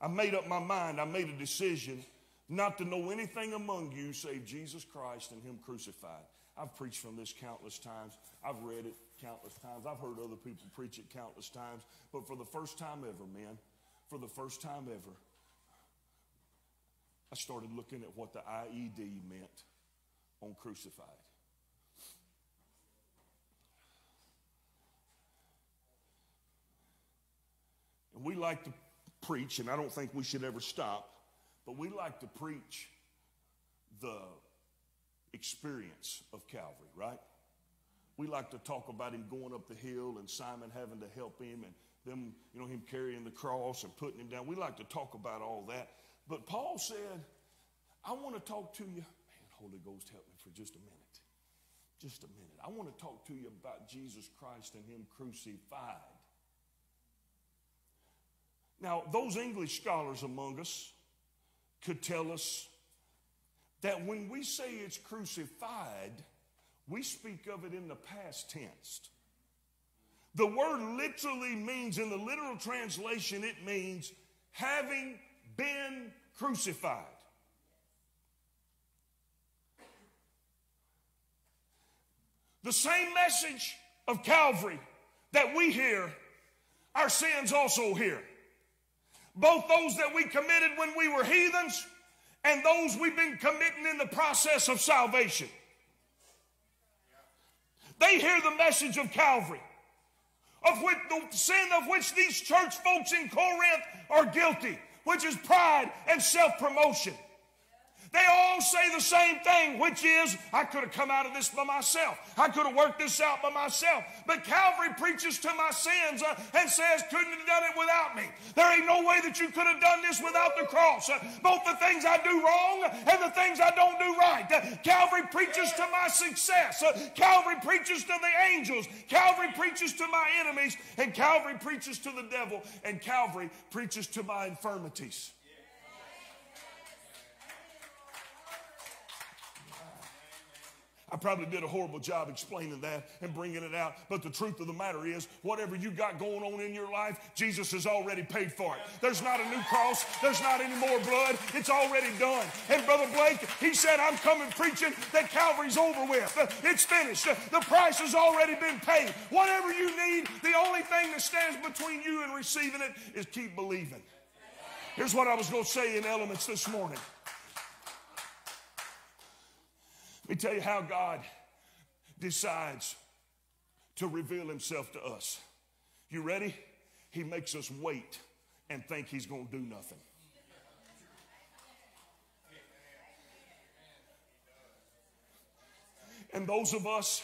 I made up my mind, I made a decision not to know anything among you save Jesus Christ and Him crucified. I've preached from this countless times. I've read it countless times. I've heard other people preach it countless times. But for the first time ever, man, for the first time ever, I started looking at what the IED meant on crucified. And we like to preach, and I don't think we should ever stop, but we like to preach the experience of Calvary, right? We like to talk about him going up the hill and Simon having to help him and them, you know, him carrying the cross and putting him down. We like to talk about all that. But Paul said, I want to talk to you. Man, Holy Ghost, help me for just a minute. Just a minute. I want to talk to you about Jesus Christ and him crucified. Now, those English scholars among us could tell us that when we say it's crucified, we speak of it in the past tense. The word literally means, in the literal translation, it means having been crucified. The same message of Calvary that we hear, our sins also hear both those that we committed when we were heathens and those we've been committing in the process of salvation. They hear the message of Calvary, of which the sin of which these church folks in Corinth are guilty, which is pride and self promotion. They all say the same thing, which is, I could have come out of this by myself. I could have worked this out by myself. But Calvary preaches to my sins uh, and says, couldn't have done it without me. There ain't no way that you could have done this without the cross. Uh, both the things I do wrong and the things I don't do right. Uh, Calvary preaches to my success. Uh, Calvary preaches to the angels. Calvary preaches to my enemies. And Calvary preaches to the devil. And Calvary preaches to my infirmities. I probably did a horrible job explaining that and bringing it out. But the truth of the matter is, whatever you got going on in your life, Jesus has already paid for it. There's not a new cross, there's not any more blood. It's already done. And Brother Blake, he said, I'm coming preaching that Calvary's over with. It's finished. The price has already been paid. Whatever you need, the only thing that stands between you and receiving it is keep believing. Here's what I was going to say in elements this morning. Let me tell you how God decides to reveal himself to us. You ready? He makes us wait and think he's going to do nothing. And those of us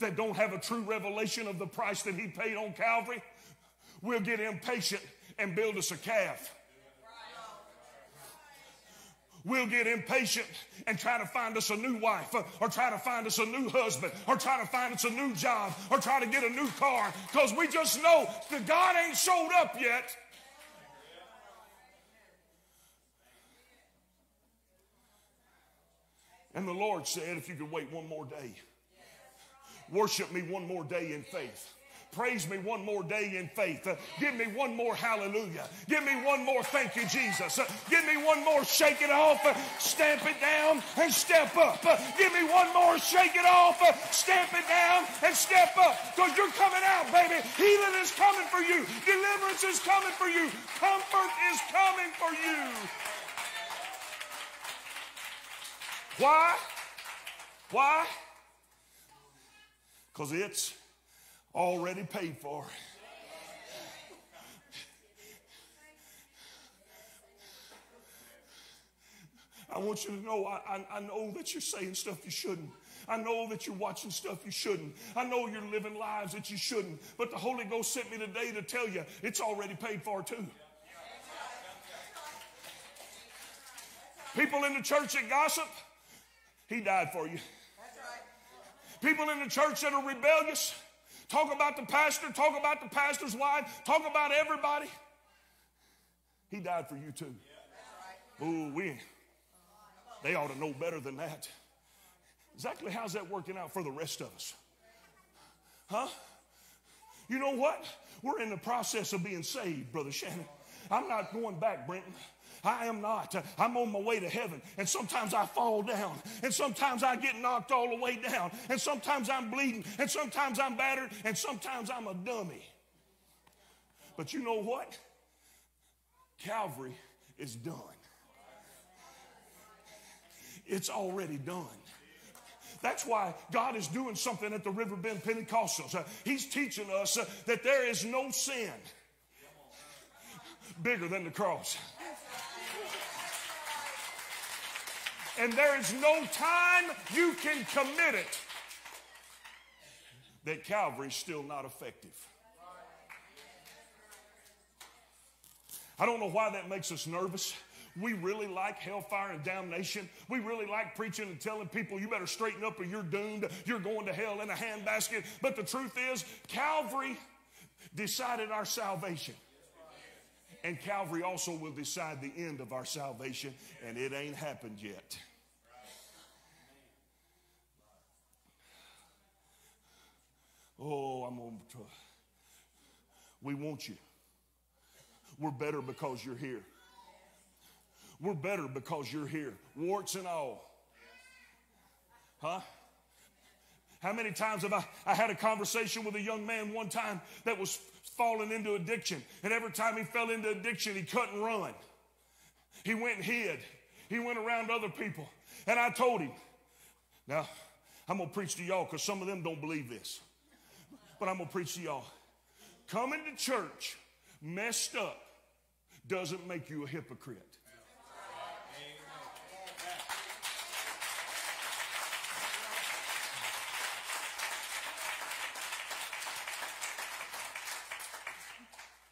that don't have a true revelation of the price that he paid on Calvary, we'll get impatient and build us a calf. We'll get impatient and try to find us a new wife, or, try to find us a new husband, or try to find us a new job, or try to get a new car, because we just know that God ain't showed up yet. And the Lord said, if you could wait one more day, worship me one more day in faith. Praise me one more day in faith. Uh, give me one more hallelujah. Give me one more thank you, Jesus. Uh, give me one more shake it off, uh, stamp it down, and step up. Uh, give me one more shake it off, uh, stamp it down, and step up. Because you're coming out, baby. Healing is coming for you. Deliverance is coming for you. Comfort is coming for you. Why? Why? Because it's already paid for. I want you to know, I, I, I, know that you're saying stuff you shouldn't. I know that you're watching stuff you shouldn't. I know you're living lives that you shouldn't. But the Holy Ghost sent me today to tell you it's already paid for too. People in the church that gossip, He died for you. People in the church that are rebellious, talk about the pastor, talk about the pastor's wife, talk about everybody. He died for you too. Oh, we, they ought to know better than that. Exactly how's that working out for the rest of us? Huh? You know what? We're in the process of being saved, Brother Shannon. I'm not going back, Brenton. I am not. I'm on my way to heaven. And sometimes I fall down. And sometimes I get knocked all the way down. And sometimes I'm bleeding. And sometimes I'm battered. And sometimes I'm a dummy. But you know what? Calvary is done. It's already done. That's why God is doing something at the Riverbend Pentecostals. Uh, he's teaching us uh, that there is no sin bigger than the cross. And there is no time you can commit it that Calvary's still not effective. I don't know why that makes us nervous. We really like hellfire and damnation. We really like preaching and telling people you better straighten up or you're doomed. You're going to hell in a handbasket. But the truth is, Calvary decided our salvation. And Calvary also will decide the end of our salvation, and it ain't happened yet. Oh, I'm going. We want you. We're better because you're here. We're better because you're here, warts and all. Huh? How many times have I, I had a conversation with a young man one time that was falling into addiction, and every time he fell into addiction, he couldn't run. He went and hid. He went around other people. And I told him, now, I'm going to preach to y'all because some of them don't believe this but I'm going to preach to y'all. Coming to church messed up doesn't make you a hypocrite.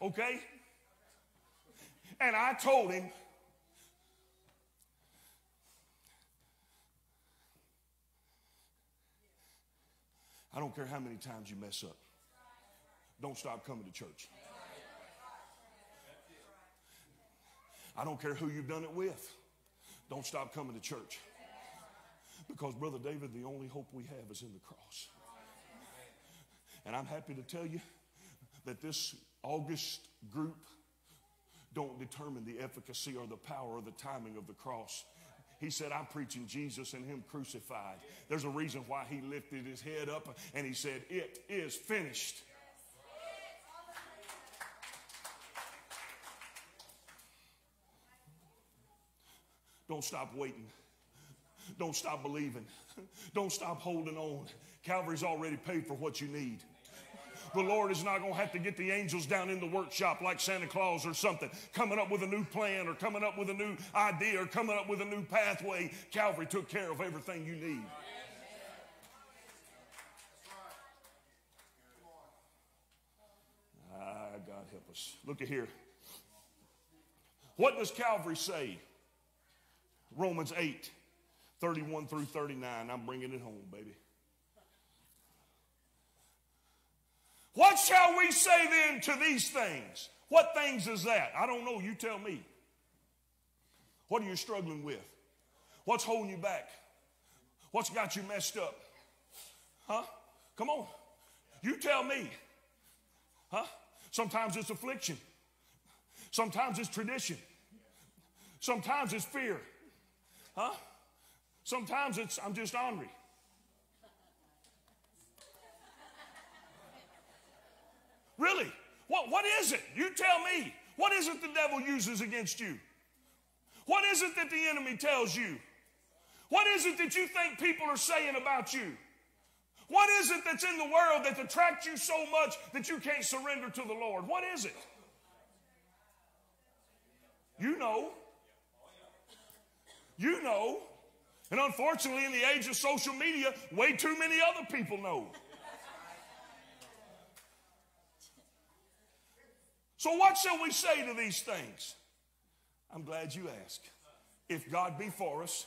Okay? And I told him, I don't care how many times you mess up. Don't stop coming to church. I don't care who you've done it with. Don't stop coming to church. Because, Brother David, the only hope we have is in the cross. And I'm happy to tell you that this August group don't determine the efficacy or the power or the timing of the cross. He said, I'm preaching Jesus and Him crucified. There's a reason why He lifted His head up and He said, It is finished. Don't stop waiting. Don't stop believing. Don't stop holding on. Calvary's already paid for what you need. The Lord is not going to have to get the angels down in the workshop like Santa Claus or something, coming up with a new plan or coming up with a new idea or coming up with a new pathway. Calvary took care of everything you need. Ah, God help us. Look at here. What does Calvary say? Romans 8, 31 through 39. I'm bringing it home, baby. What shall we say then to these things? What things is that? I don't know. You tell me. What are you struggling with? What's holding you back? What's got you messed up? Huh? Come on. You tell me. Huh? Sometimes it's affliction. Sometimes it's tradition. Sometimes it's fear. Huh? Sometimes it's I'm just ornery. Really? What, what is it? You tell me. What is it the devil uses against you? What is it that the enemy tells you? What is it that you think people are saying about you? What is it that's in the world that attracts you so much that you can't surrender to the Lord? What is it? You know. You know. And unfortunately, in the age of social media, way too many other people know. So, what shall we say to these things? I'm glad you asked. If God be for us,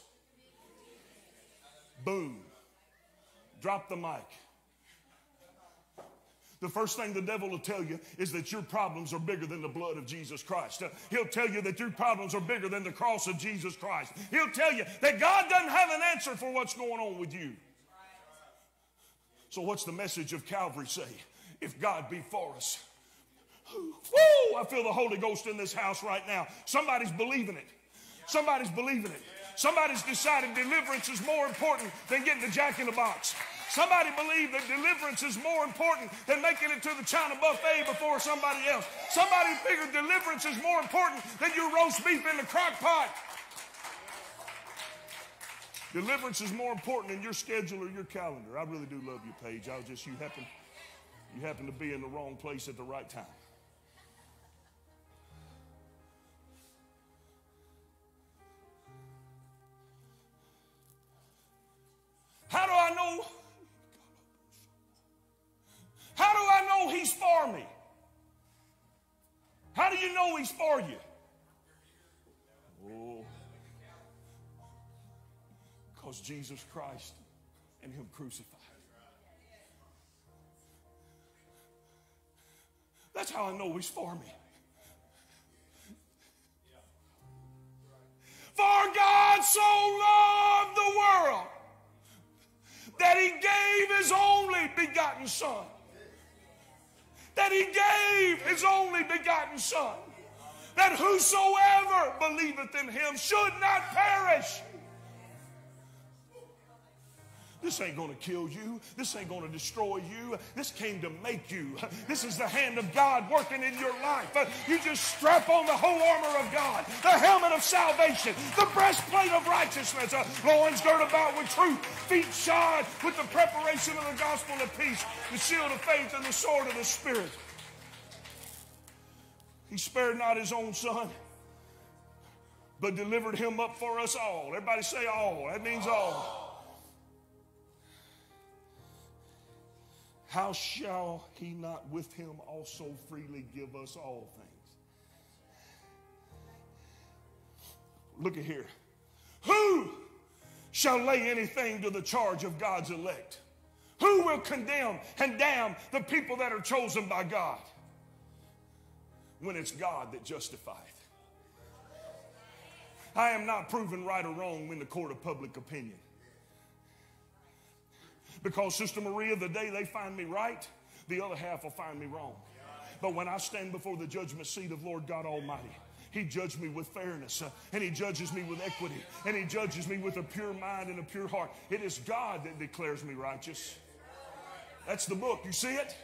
boom, drop the mic. The first thing the devil will tell you is that your problems are bigger than the blood of Jesus Christ. Uh, he'll tell you that your problems are bigger than the cross of Jesus Christ. He'll tell you that God doesn't have an answer for what's going on with you. So, what's the message of Calvary say? If God be for us, Woo! I feel the Holy Ghost in this house right now. Somebody's believing it. Somebody's believing it. Somebody's decided deliverance is more important than getting the jack in the box. Somebody believe that deliverance is more important than making it to the China buffet before somebody else. Somebody figured deliverance is more important than your roast beef in the crock pot. Deliverance is more important than your schedule or your calendar. I really do love you, Paige. I was just you happen you happen to be in the wrong place at the right time. He's for you? Oh. Because Jesus Christ and him crucified. That's how I know he's for me. For God so loved the world that he gave his only begotten son. That he gave his only begotten son. That whosoever believeth in him should not perish this ain't going to kill you. This ain't going to destroy you. This came to make you. This is the hand of God working in your life. You just strap on the whole armor of God, the helmet of salvation, the breastplate of righteousness, uh, loins girt about with truth, feet shod with the preparation of the gospel of peace, the shield of faith, and the sword of the Spirit. He spared not his own son, but delivered him up for us all. Everybody say all. That means all. how shall he not with him also freely give us all things? Look at here. Who shall lay anything to the charge of God's elect? Who will condemn and damn the people that are chosen by God? When it's God that justifieth. I am not proven right or wrong in the court of public opinion. Because, Sister Maria, the day they find me right, the other half will find me wrong. But when I stand before the judgment seat of Lord God Almighty, He judged me with fairness, uh, and He judges me with equity, and He judges me with a pure mind and a pure heart. It is God that declares me righteous. That's the book. You see it?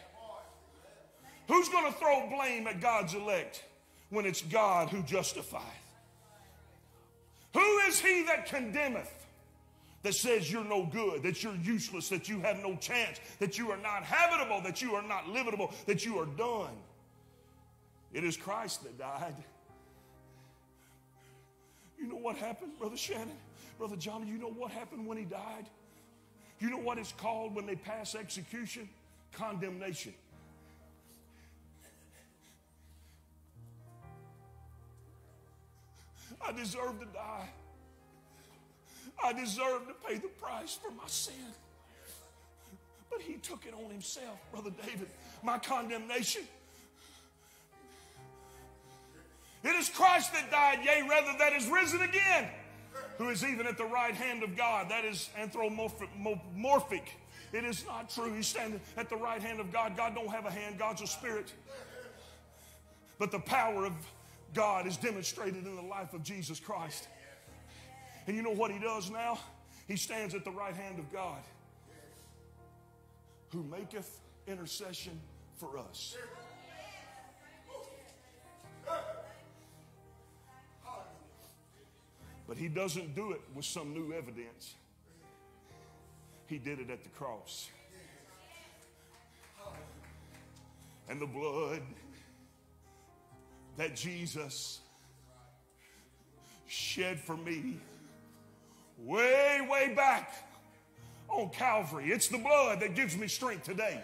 Who's going to throw blame at God's elect when it's God who justifieth? Who is he that condemneth? That says you're no good, that you're useless, that you have no chance, that you are not habitable, that you are not livable, that you are done. It is Christ that died. You know what happened, Brother Shannon? Brother John, you know what happened when he died? You know what it's called when they pass execution? Condemnation. I deserve to die. I deserve to pay the price for my sin. But he took it on himself, Brother David. My condemnation. It is Christ that died, yea, rather, that is risen again, who is even at the right hand of God. That is anthropomorphic. It is not true. He's standing at the right hand of God. God don't have a hand, God's a spirit. But the power of God is demonstrated in the life of Jesus Christ. And you know what he does now? He stands at the right hand of God who maketh intercession for us. But he doesn't do it with some new evidence. He did it at the cross. And the blood that Jesus shed for me way, way back on Calvary. It's the blood that gives me strength today.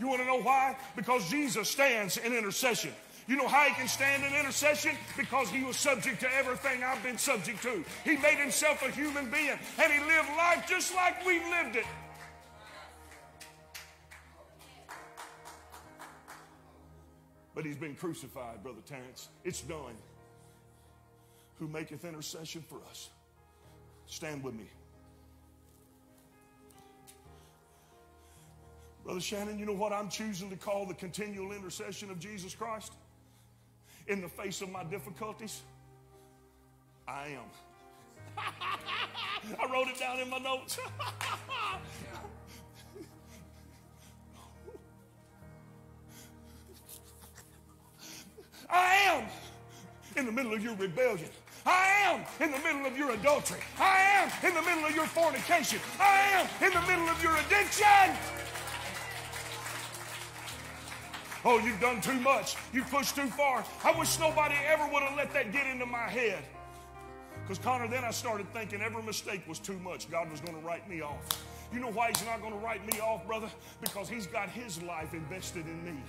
You want to know why? Because Jesus stands in intercession. You know how he can stand in intercession? Because he was subject to everything I've been subject to. He made himself a human being and he lived life just like we've lived it. But he's been crucified, Brother Terrence. It's done. Who maketh intercession for us? Stand with me. Brother Shannon, you know what I'm choosing to call the continual intercession of Jesus Christ? In the face of my difficulties, I am. I wrote it down in my notes. I am in the middle of your rebellion. I am in the middle of your adultery. I am in the middle of your fornication. I am in the middle of your addiction. Oh, you've done too much. You've pushed too far. I wish nobody ever would have let that get into my head. Because, Connor, then I started thinking every mistake was too much. God was going to write me off. You know why He's not going to write me off, brother? Because He's got His life invested in me.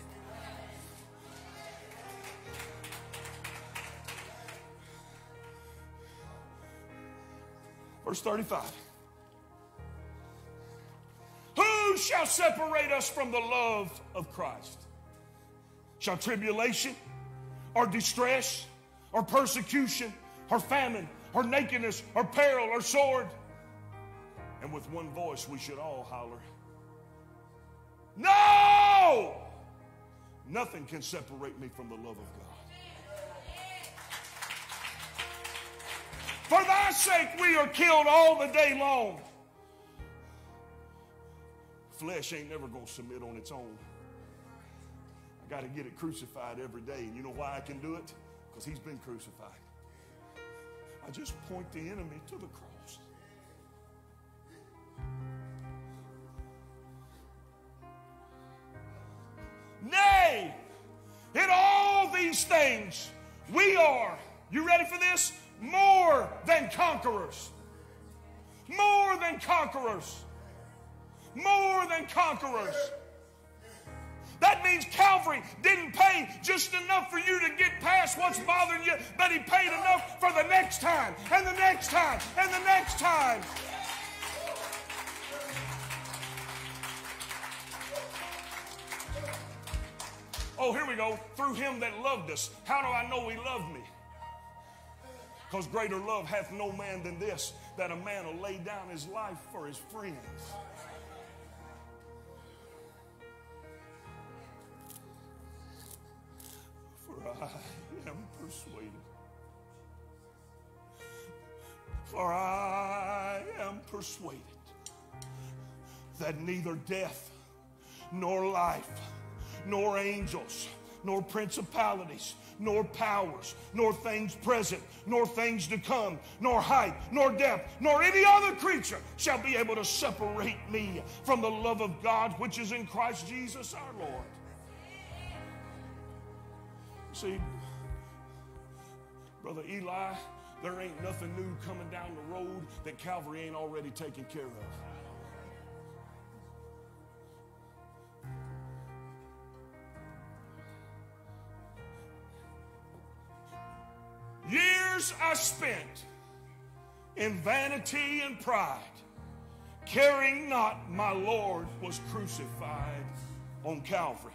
Verse 35. Who shall separate us from the love of Christ? Shall tribulation or distress or persecution or famine or nakedness or peril or sword? And with one voice we should all holler, No! Nothing can separate me from the love of God. For thy sake we are killed all the day long. Flesh ain't never going to submit on its own. I got to get it crucified every day. And you know why I can do it? Because he's been crucified. I just point the enemy to the cross. Nay, in all these things, we are, you ready for this? more than conquerors. More than conquerors. More than conquerors. That means Calvary didn't pay just enough for you to get past what's bothering you, but He paid enough for the next time, and the next time, and the next time. Oh, here we go. Through Him that loved us. How do I know He loved me? Because greater love hath no man than this, that a man will lay down his life for his friends. For I am persuaded. For I am persuaded that neither death nor life nor angels nor principalities nor powers, nor things present, nor things to come, nor height, nor depth, nor any other creature shall be able to separate me from the love of God which is in Christ Jesus our Lord. See, Brother Eli, there ain't nothing new coming down the road that Calvary ain't already taken care of. Years I spent in vanity and pride, caring not my Lord was crucified on Calvary.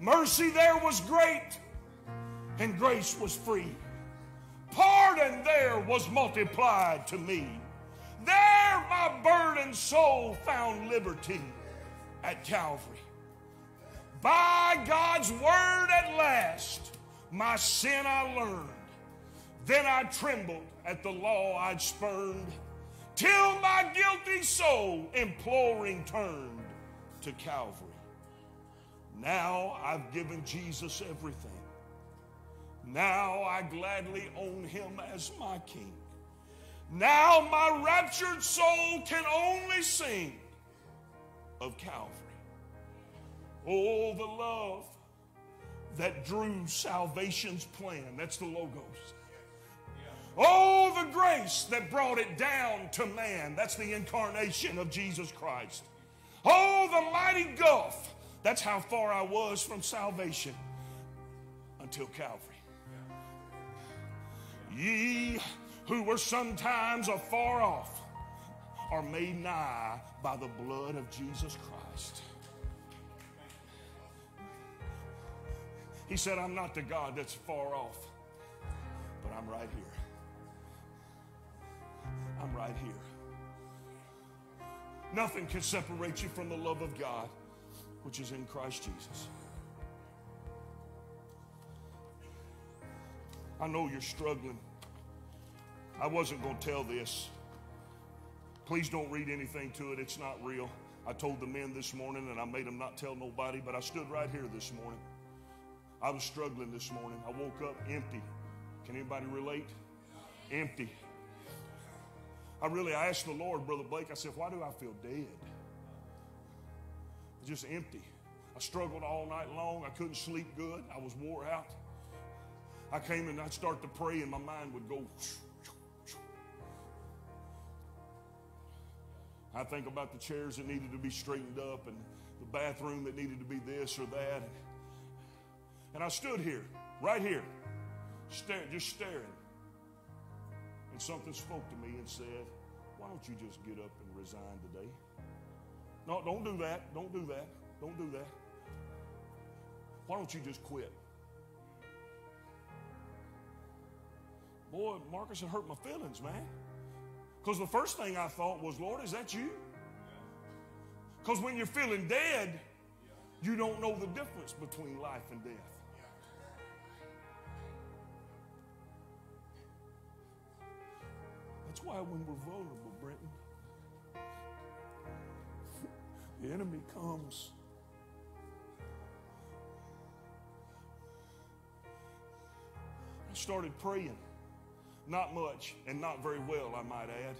Mercy there was great, and grace was free. Pardon there was multiplied to me. There my burdened soul found liberty at Calvary. By God's word at last, my sin I learned. Then I trembled at the law I'd spurned, till my guilty soul imploring turned to Calvary. Now I've given Jesus everything. Now I gladly own him as my king. Now my raptured soul can only sing of Calvary. Oh, the love that drew salvation's plan. That's the Logos. Oh, the grace that brought it down to man. That's the incarnation of Jesus Christ. Oh, the mighty gulf. That's how far I was from salvation until Calvary. Ye who were sometimes afar off are made nigh by the blood of Jesus Christ. He said, I'm not the God that's far off, but I'm right here. I'm right here. Nothing can separate you from the love of God, which is in Christ Jesus. I know you're struggling. I wasn't going to tell this. Please don't read anything to it. It's not real. I told the men this morning and I made them not tell nobody, but I stood right here this morning. I was struggling this morning. I woke up empty. Can anybody relate? Empty. I really I asked the Lord, Brother Blake, I said, why do I feel dead? Just empty. I struggled all night long. I couldn't sleep good. I was wore out. I came and I'd start to pray, and my mind would go. I think about the chairs that needed to be straightened up and the bathroom that needed to be this or that. And I stood here, right here, staring, just staring. And something spoke to me and said, Why don't you just get up and resign today? No, don't do that. Don't do that. Don't do that. Why don't you just quit? Boy, Marcus, it hurt my feelings, man. Because the first thing I thought was, Lord, is that you? Because when you're feeling dead, you don't know the difference between life and death. That's why when we're vulnerable, Britain, the enemy comes. I started praying. Not much and not very well, I might add.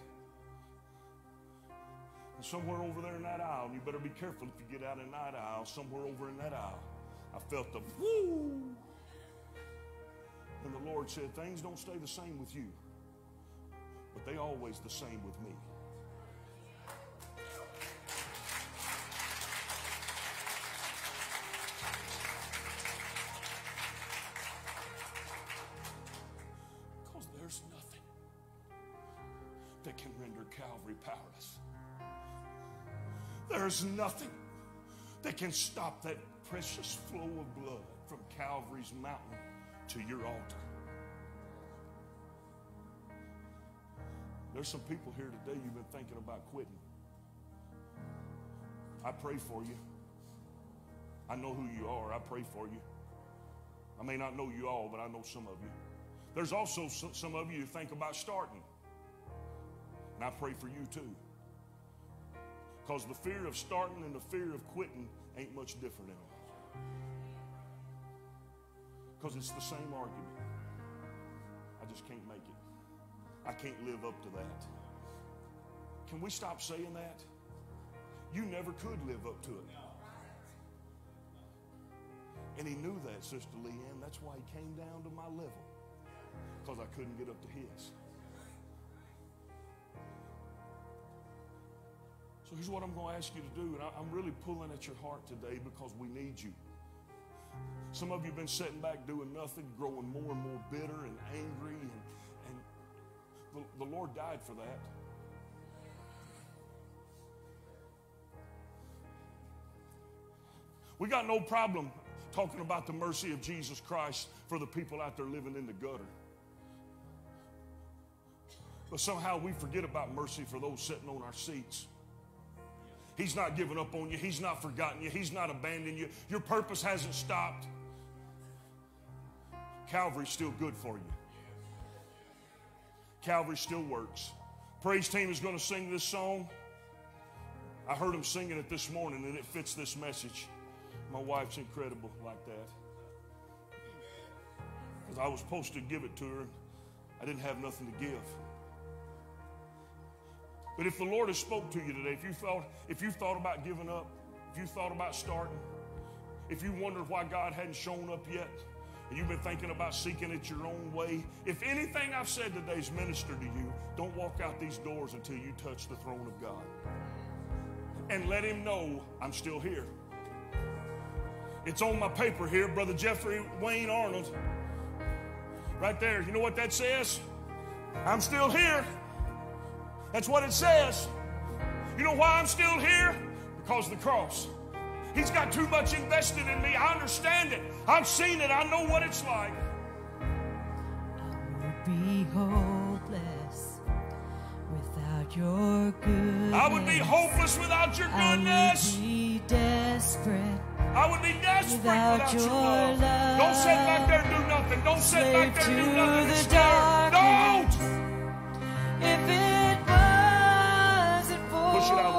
And somewhere over there in that aisle, you better be careful if you get out in that aisle, somewhere over in that aisle, I felt the whoo. And the Lord said, Things don't stay the same with you but they always the same with me. Because there's nothing that can render Calvary powerless. There's nothing that can stop that precious flow of blood from Calvary's mountain to your altar. There's some people here today you've been thinking about quitting. I pray for you. I know who you are. I pray for you. I may not know you all, but I know some of you. There's also some of you who think about starting. And I pray for you too. Because the fear of starting and the fear of quitting ain't much different in. Because it's the same argument. I just can't. I can't live up to that. Can we stop saying that? You never could live up to it. And he knew that, Sister Leanne. That's why he came down to my level. Because I couldn't get up to his. So here's what I'm going to ask you to do. And I'm really pulling at your heart today because we need you. Some of you have been sitting back doing nothing, growing more and more bitter and angry. And the, the Lord died for that. We got no problem talking about the mercy of Jesus Christ for the people out there living in the gutter. But somehow we forget about mercy for those sitting on our seats. He's not given up on you. He's not forgotten you. He's not abandoned you. Your purpose hasn't stopped. Calvary's still good for you. Calvary still works. Praise team is going to sing this song. I heard them singing it this morning, and it fits this message. My wife's incredible like that. Because I was supposed to give it to her, I didn't have nothing to give. But if the Lord has spoke to you today, if you thought, if you thought about giving up, if you thought about starting, if you wondered why God hadn't shown up yet, and you've been thinking about seeking it your own way, if anything I've said today's is ministered to you, don't walk out these doors until you touch the throne of God. And let him know I'm still here. It's on my paper here, Brother Jeffrey Wayne Arnold. Right there. You know what that says? I'm still here. That's what it says. You know why I'm still here? Because of the cross. He's got too much invested in me. I understand it. I've seen it. I know what it's like. I would be hopeless without your goodness. I would be hopeless without your I goodness. would be desperate. I would be desperate Without without, your love. love. Don't sit back there and do nothing. Don't sit back there and do nothing. the darkness. Don't! If it wasn't for Push it out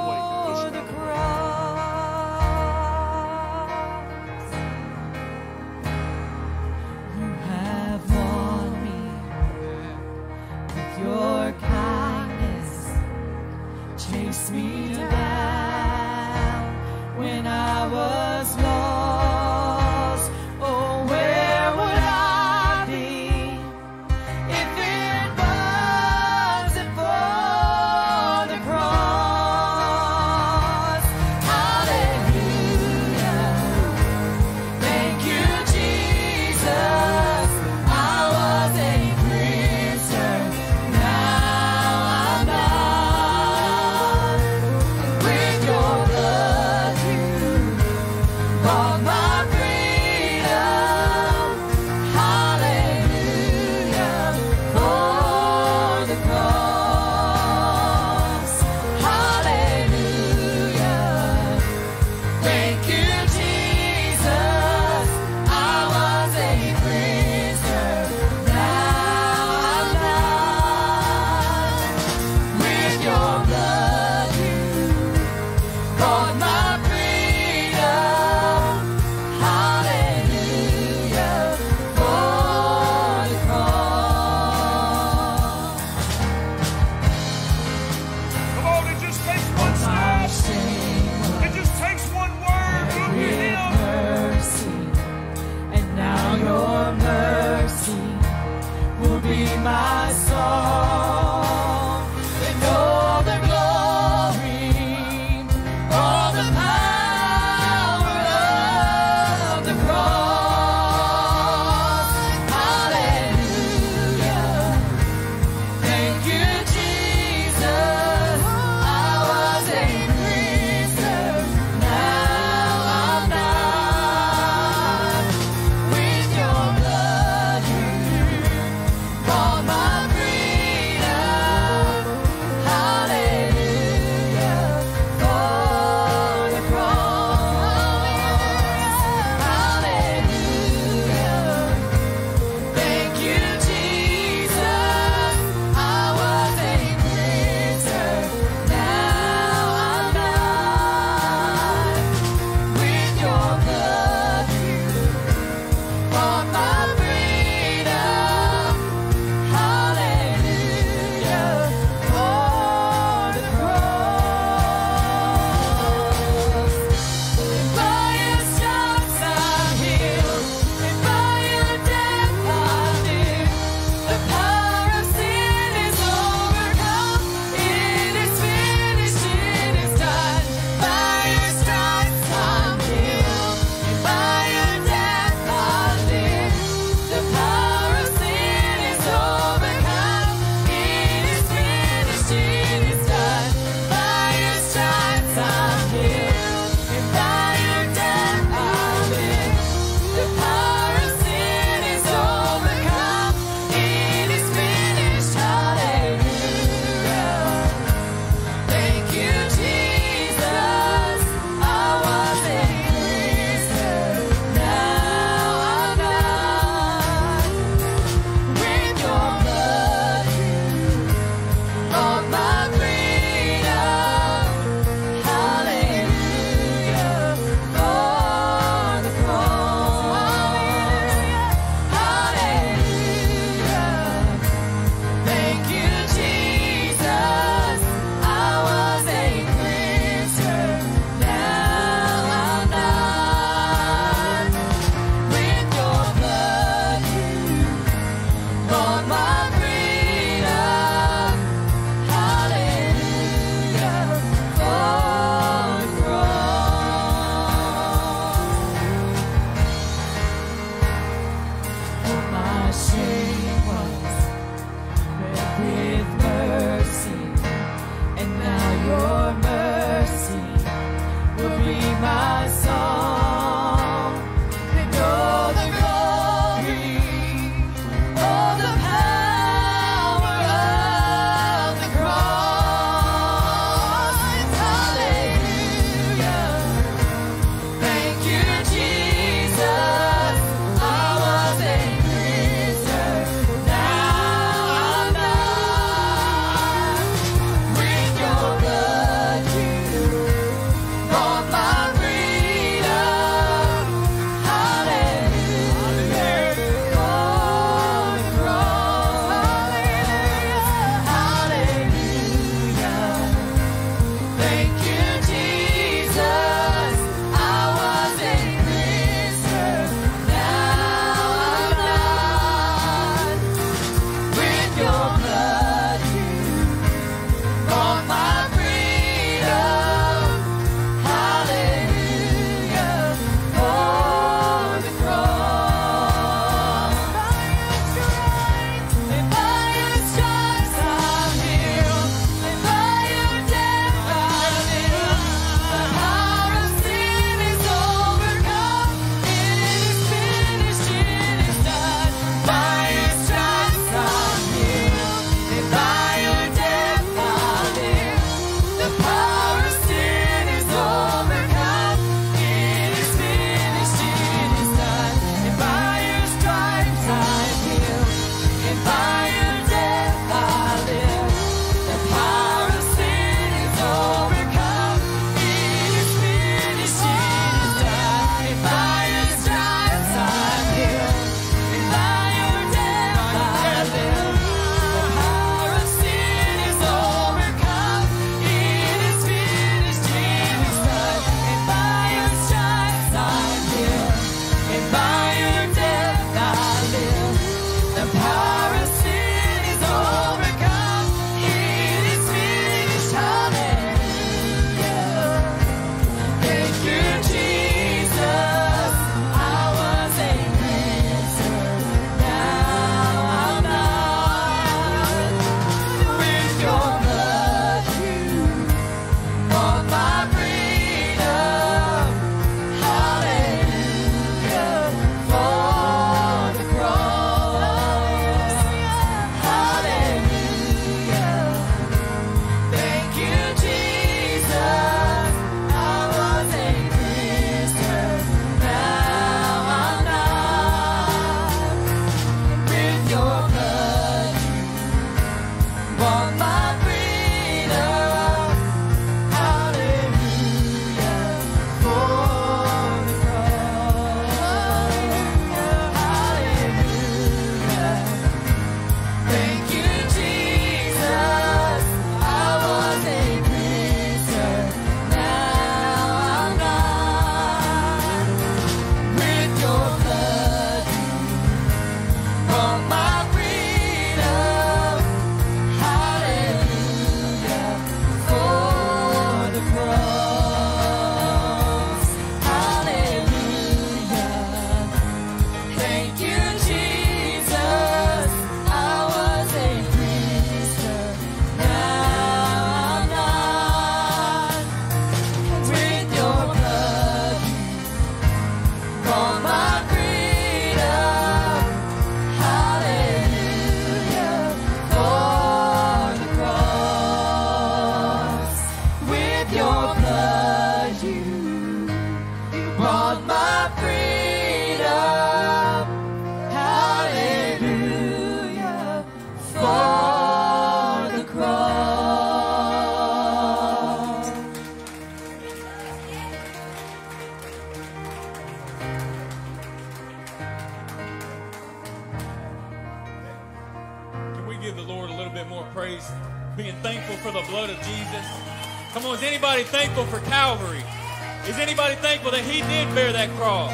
cross?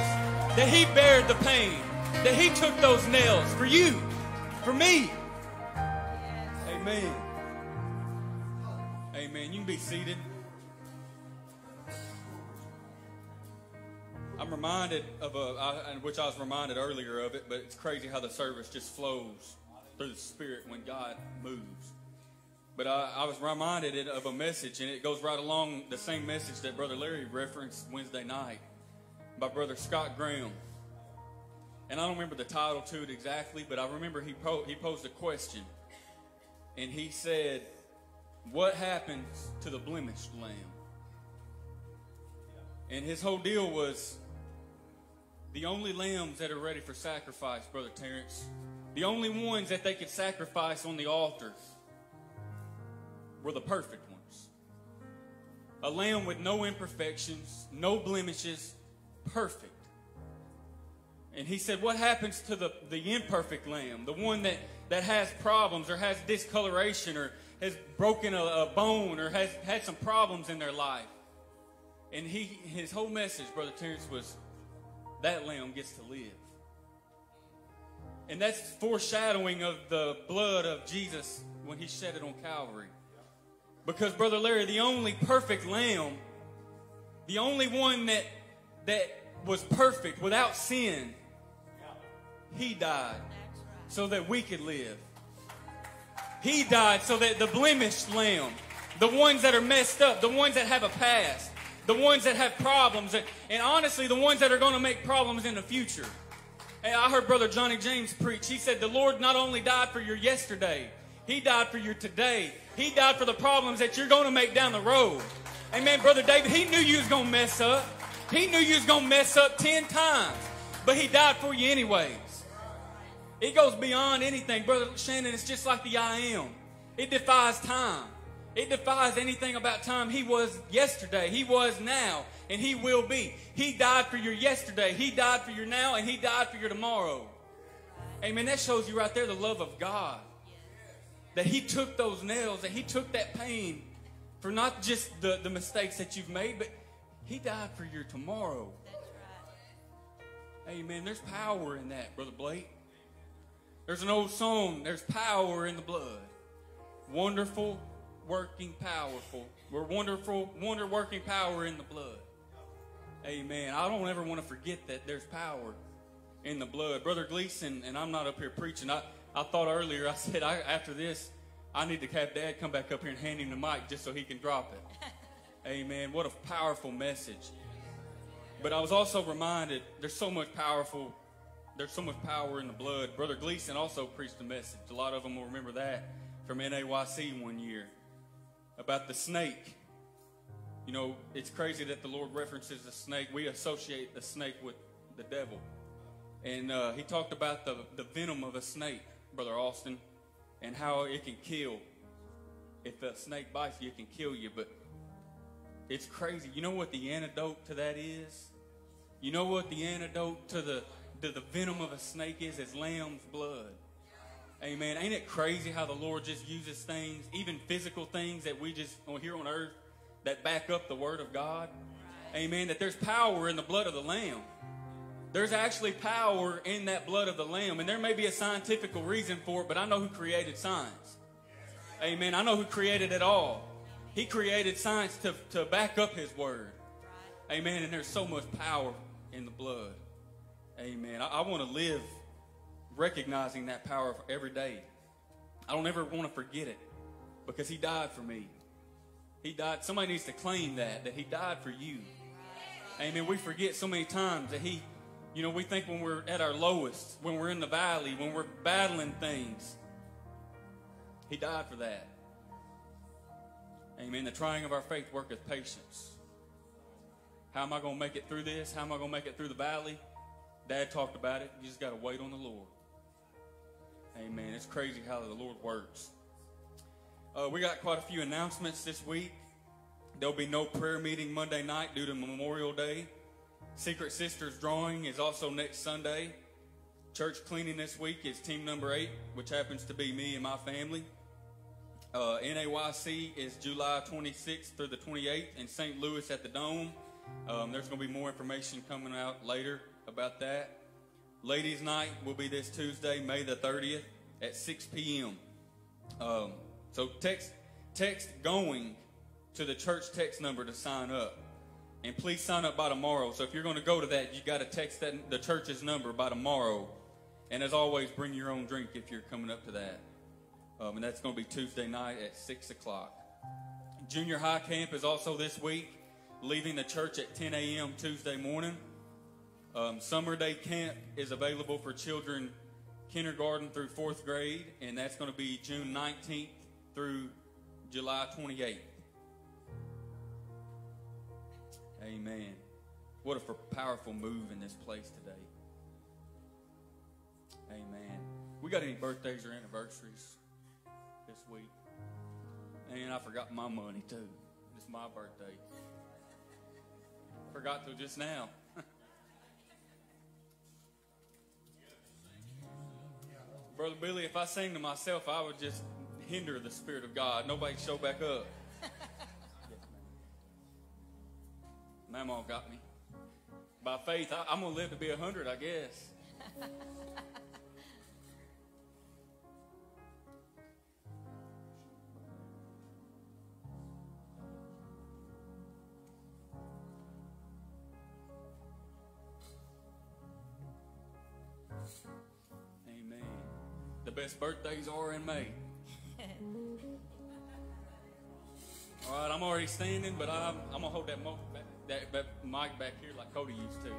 That He bared the pain? That He took those nails for you, for me? Amen. Amen. You can be seated. I'm reminded of a, I, which I was reminded earlier of it, but it's crazy how the service just flows through the Spirit when God moves. But I, I was reminded of a message, and it goes right along the same message that Brother Larry referenced Wednesday night by Brother Scott Graham. And I don't remember the title to it exactly, but I remember he, po- he posed a question. And he said, What happens to the blemished lamb? And his whole deal was the only lambs that are ready for sacrifice, Brother Terrence, the only ones that they could sacrifice on the altar were the perfect ones. A lamb with no imperfections, no blemishes, perfect. And he said, What happens to the, the imperfect lamb, the one that, that has problems or has discoloration or has broken a, a bone or has had some problems in their life? And he, his whole message, Brother Terrence, was that lamb gets to live. And that's foreshadowing of the blood of Jesus when he shed it on Calvary. Because, Brother Larry, the only perfect lamb, the only one that, that was perfect without sin, he died so that we could live. He died so that the blemished lamb, the ones that are messed up, the ones that have a past, the ones that have problems, and, honestly, the ones that are going to make problems in the future. Hey, I heard Brother Johnny James preach. He said, The Lord not only died for your yesterday, He died for your today. He died for the problems that you're going to make down the road. Amen, Brother David. He knew you was going to mess up. He knew you was going to mess up 10 times, but He died for you anyways. It goes beyond anything. Brother Shannon, it's just like the I am. It defies time. It defies anything about time. He was yesterday, He was now, and He will be. He died for your yesterday, He died for your now, and He died for your tomorrow. Amen. That shows you right there the love of God. That He took those nails, that He took that pain for not just the, the mistakes that you've made, but He died for your tomorrow. That's right. Amen. There's power in that, Brother Blake. There's an old song, there's power in the blood. Wonderful, working, powerful. We're wonderful, wonder working power in the blood. Amen. I don't ever want to forget that there's power in the blood. Brother Gleason, and I'm not up here preaching. I, I thought earlier, I said, I, after this, I need to have Dad come back up here and hand him the mic just so he can drop it. Amen. What a powerful message. But I was also reminded there's so much powerful, there's so much power in the blood. Brother Gleason also preached a message. A lot of them will remember that from NAYC one year about the snake. You know, it's crazy that the Lord references the snake. We associate the snake with the devil. And uh, he talked about the, the venom of a snake, Brother Austin, and how it can kill. If a snake bites you, it can kill you. But it's crazy. You know what the antidote to that is? You know what the antidote to the, to the venom of a snake is? It's lamb's blood. Amen. Ain't it crazy how the Lord just uses things, even physical things that we just on here on earth, that back up the Word of God? Amen. That there's power in the blood of the Lamb. There's actually power in that blood of the Lamb. And there may be a scientific reason for it, but I know who created science. Amen. I know who created it all. He created science to, to back up His Word. Amen. And there's so much power in the blood. Amen. I, I want to live recognizing that power every day. I don't ever want to forget it because He died for me. He died. Somebody needs to claim that, that He died for you. Amen. We forget so many times that He, you know, we think when we're at our lowest, when we're in the valley, when we're battling things, He died for that. Amen. The trying of our faith worketh patience. How am I going to make it through this? How am I going to make it through the valley? Dad talked about it. You just got to wait on the Lord. Amen. It's crazy how the Lord works. Uh, we got quite a few announcements this week. There'll be no prayer meeting Monday night due to Memorial Day. Secret Sisters drawing is also next Sunday. Church cleaning this week is team number eight, which happens to be me and my family. Uh, NAYC is July 26th through the 28th in St. Louis at the Dome. Um, there's going to be more information coming out later about that. Ladies' Night will be this Tuesday, May the 30th at 6 p.m. Um, so text text going to the church text number to sign up, and please sign up by tomorrow. So if you're going to go to that, you got to text that the church's number by tomorrow. And as always, bring your own drink if you're coming up to that. Um, and that's going to be Tuesday night at six o'clock. Junior high camp is also this week, leaving the church at 10 a.m. Tuesday morning. Um, summer day camp is available for children kindergarten through fourth grade, and that's going to be June 19th through July 28th. Amen. What a powerful move in this place today. Amen. We got any birthdays or anniversaries this week? And I forgot my money too. It's my birthday. Forgot to just now. Brother Billy, if I sang to myself, I would just hinder the Spirit of God. Nobody show back up. Mama got me. By faith, I, I'm going to live to be 100, I guess. best birthdays are in May. All right, I'm already standing, but I'm, I'm gonna hold that, back, that, that mic back here like Cody used to.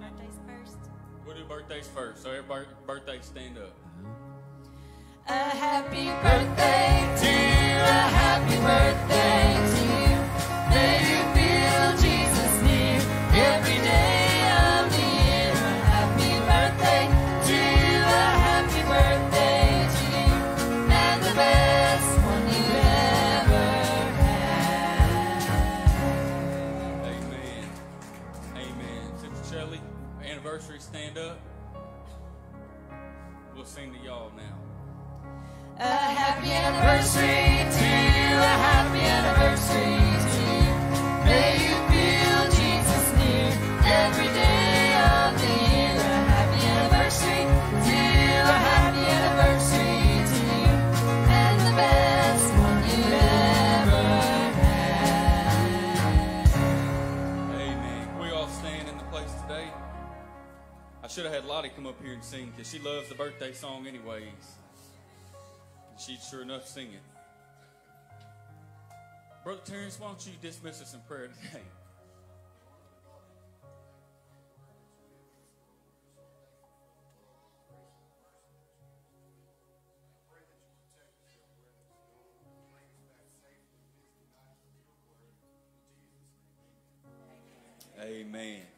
Birthdays first. We'll do birthdays first, so everybody birthday stand up. A happy birthday to you, a happy birthday to you. May you happy anniversary to you, a happy anniversary to you. May you feel Jesus near every day of the year. A happy anniversary to you, a happy anniversary to you. And the best one you ever had. Amen. We all stand in the place today? I should have had Lottie come up here and sing because she loves the birthday song anyways. She'd sure enough sing it. Brother Terrence, why don't you dismiss us in prayer today? Amen.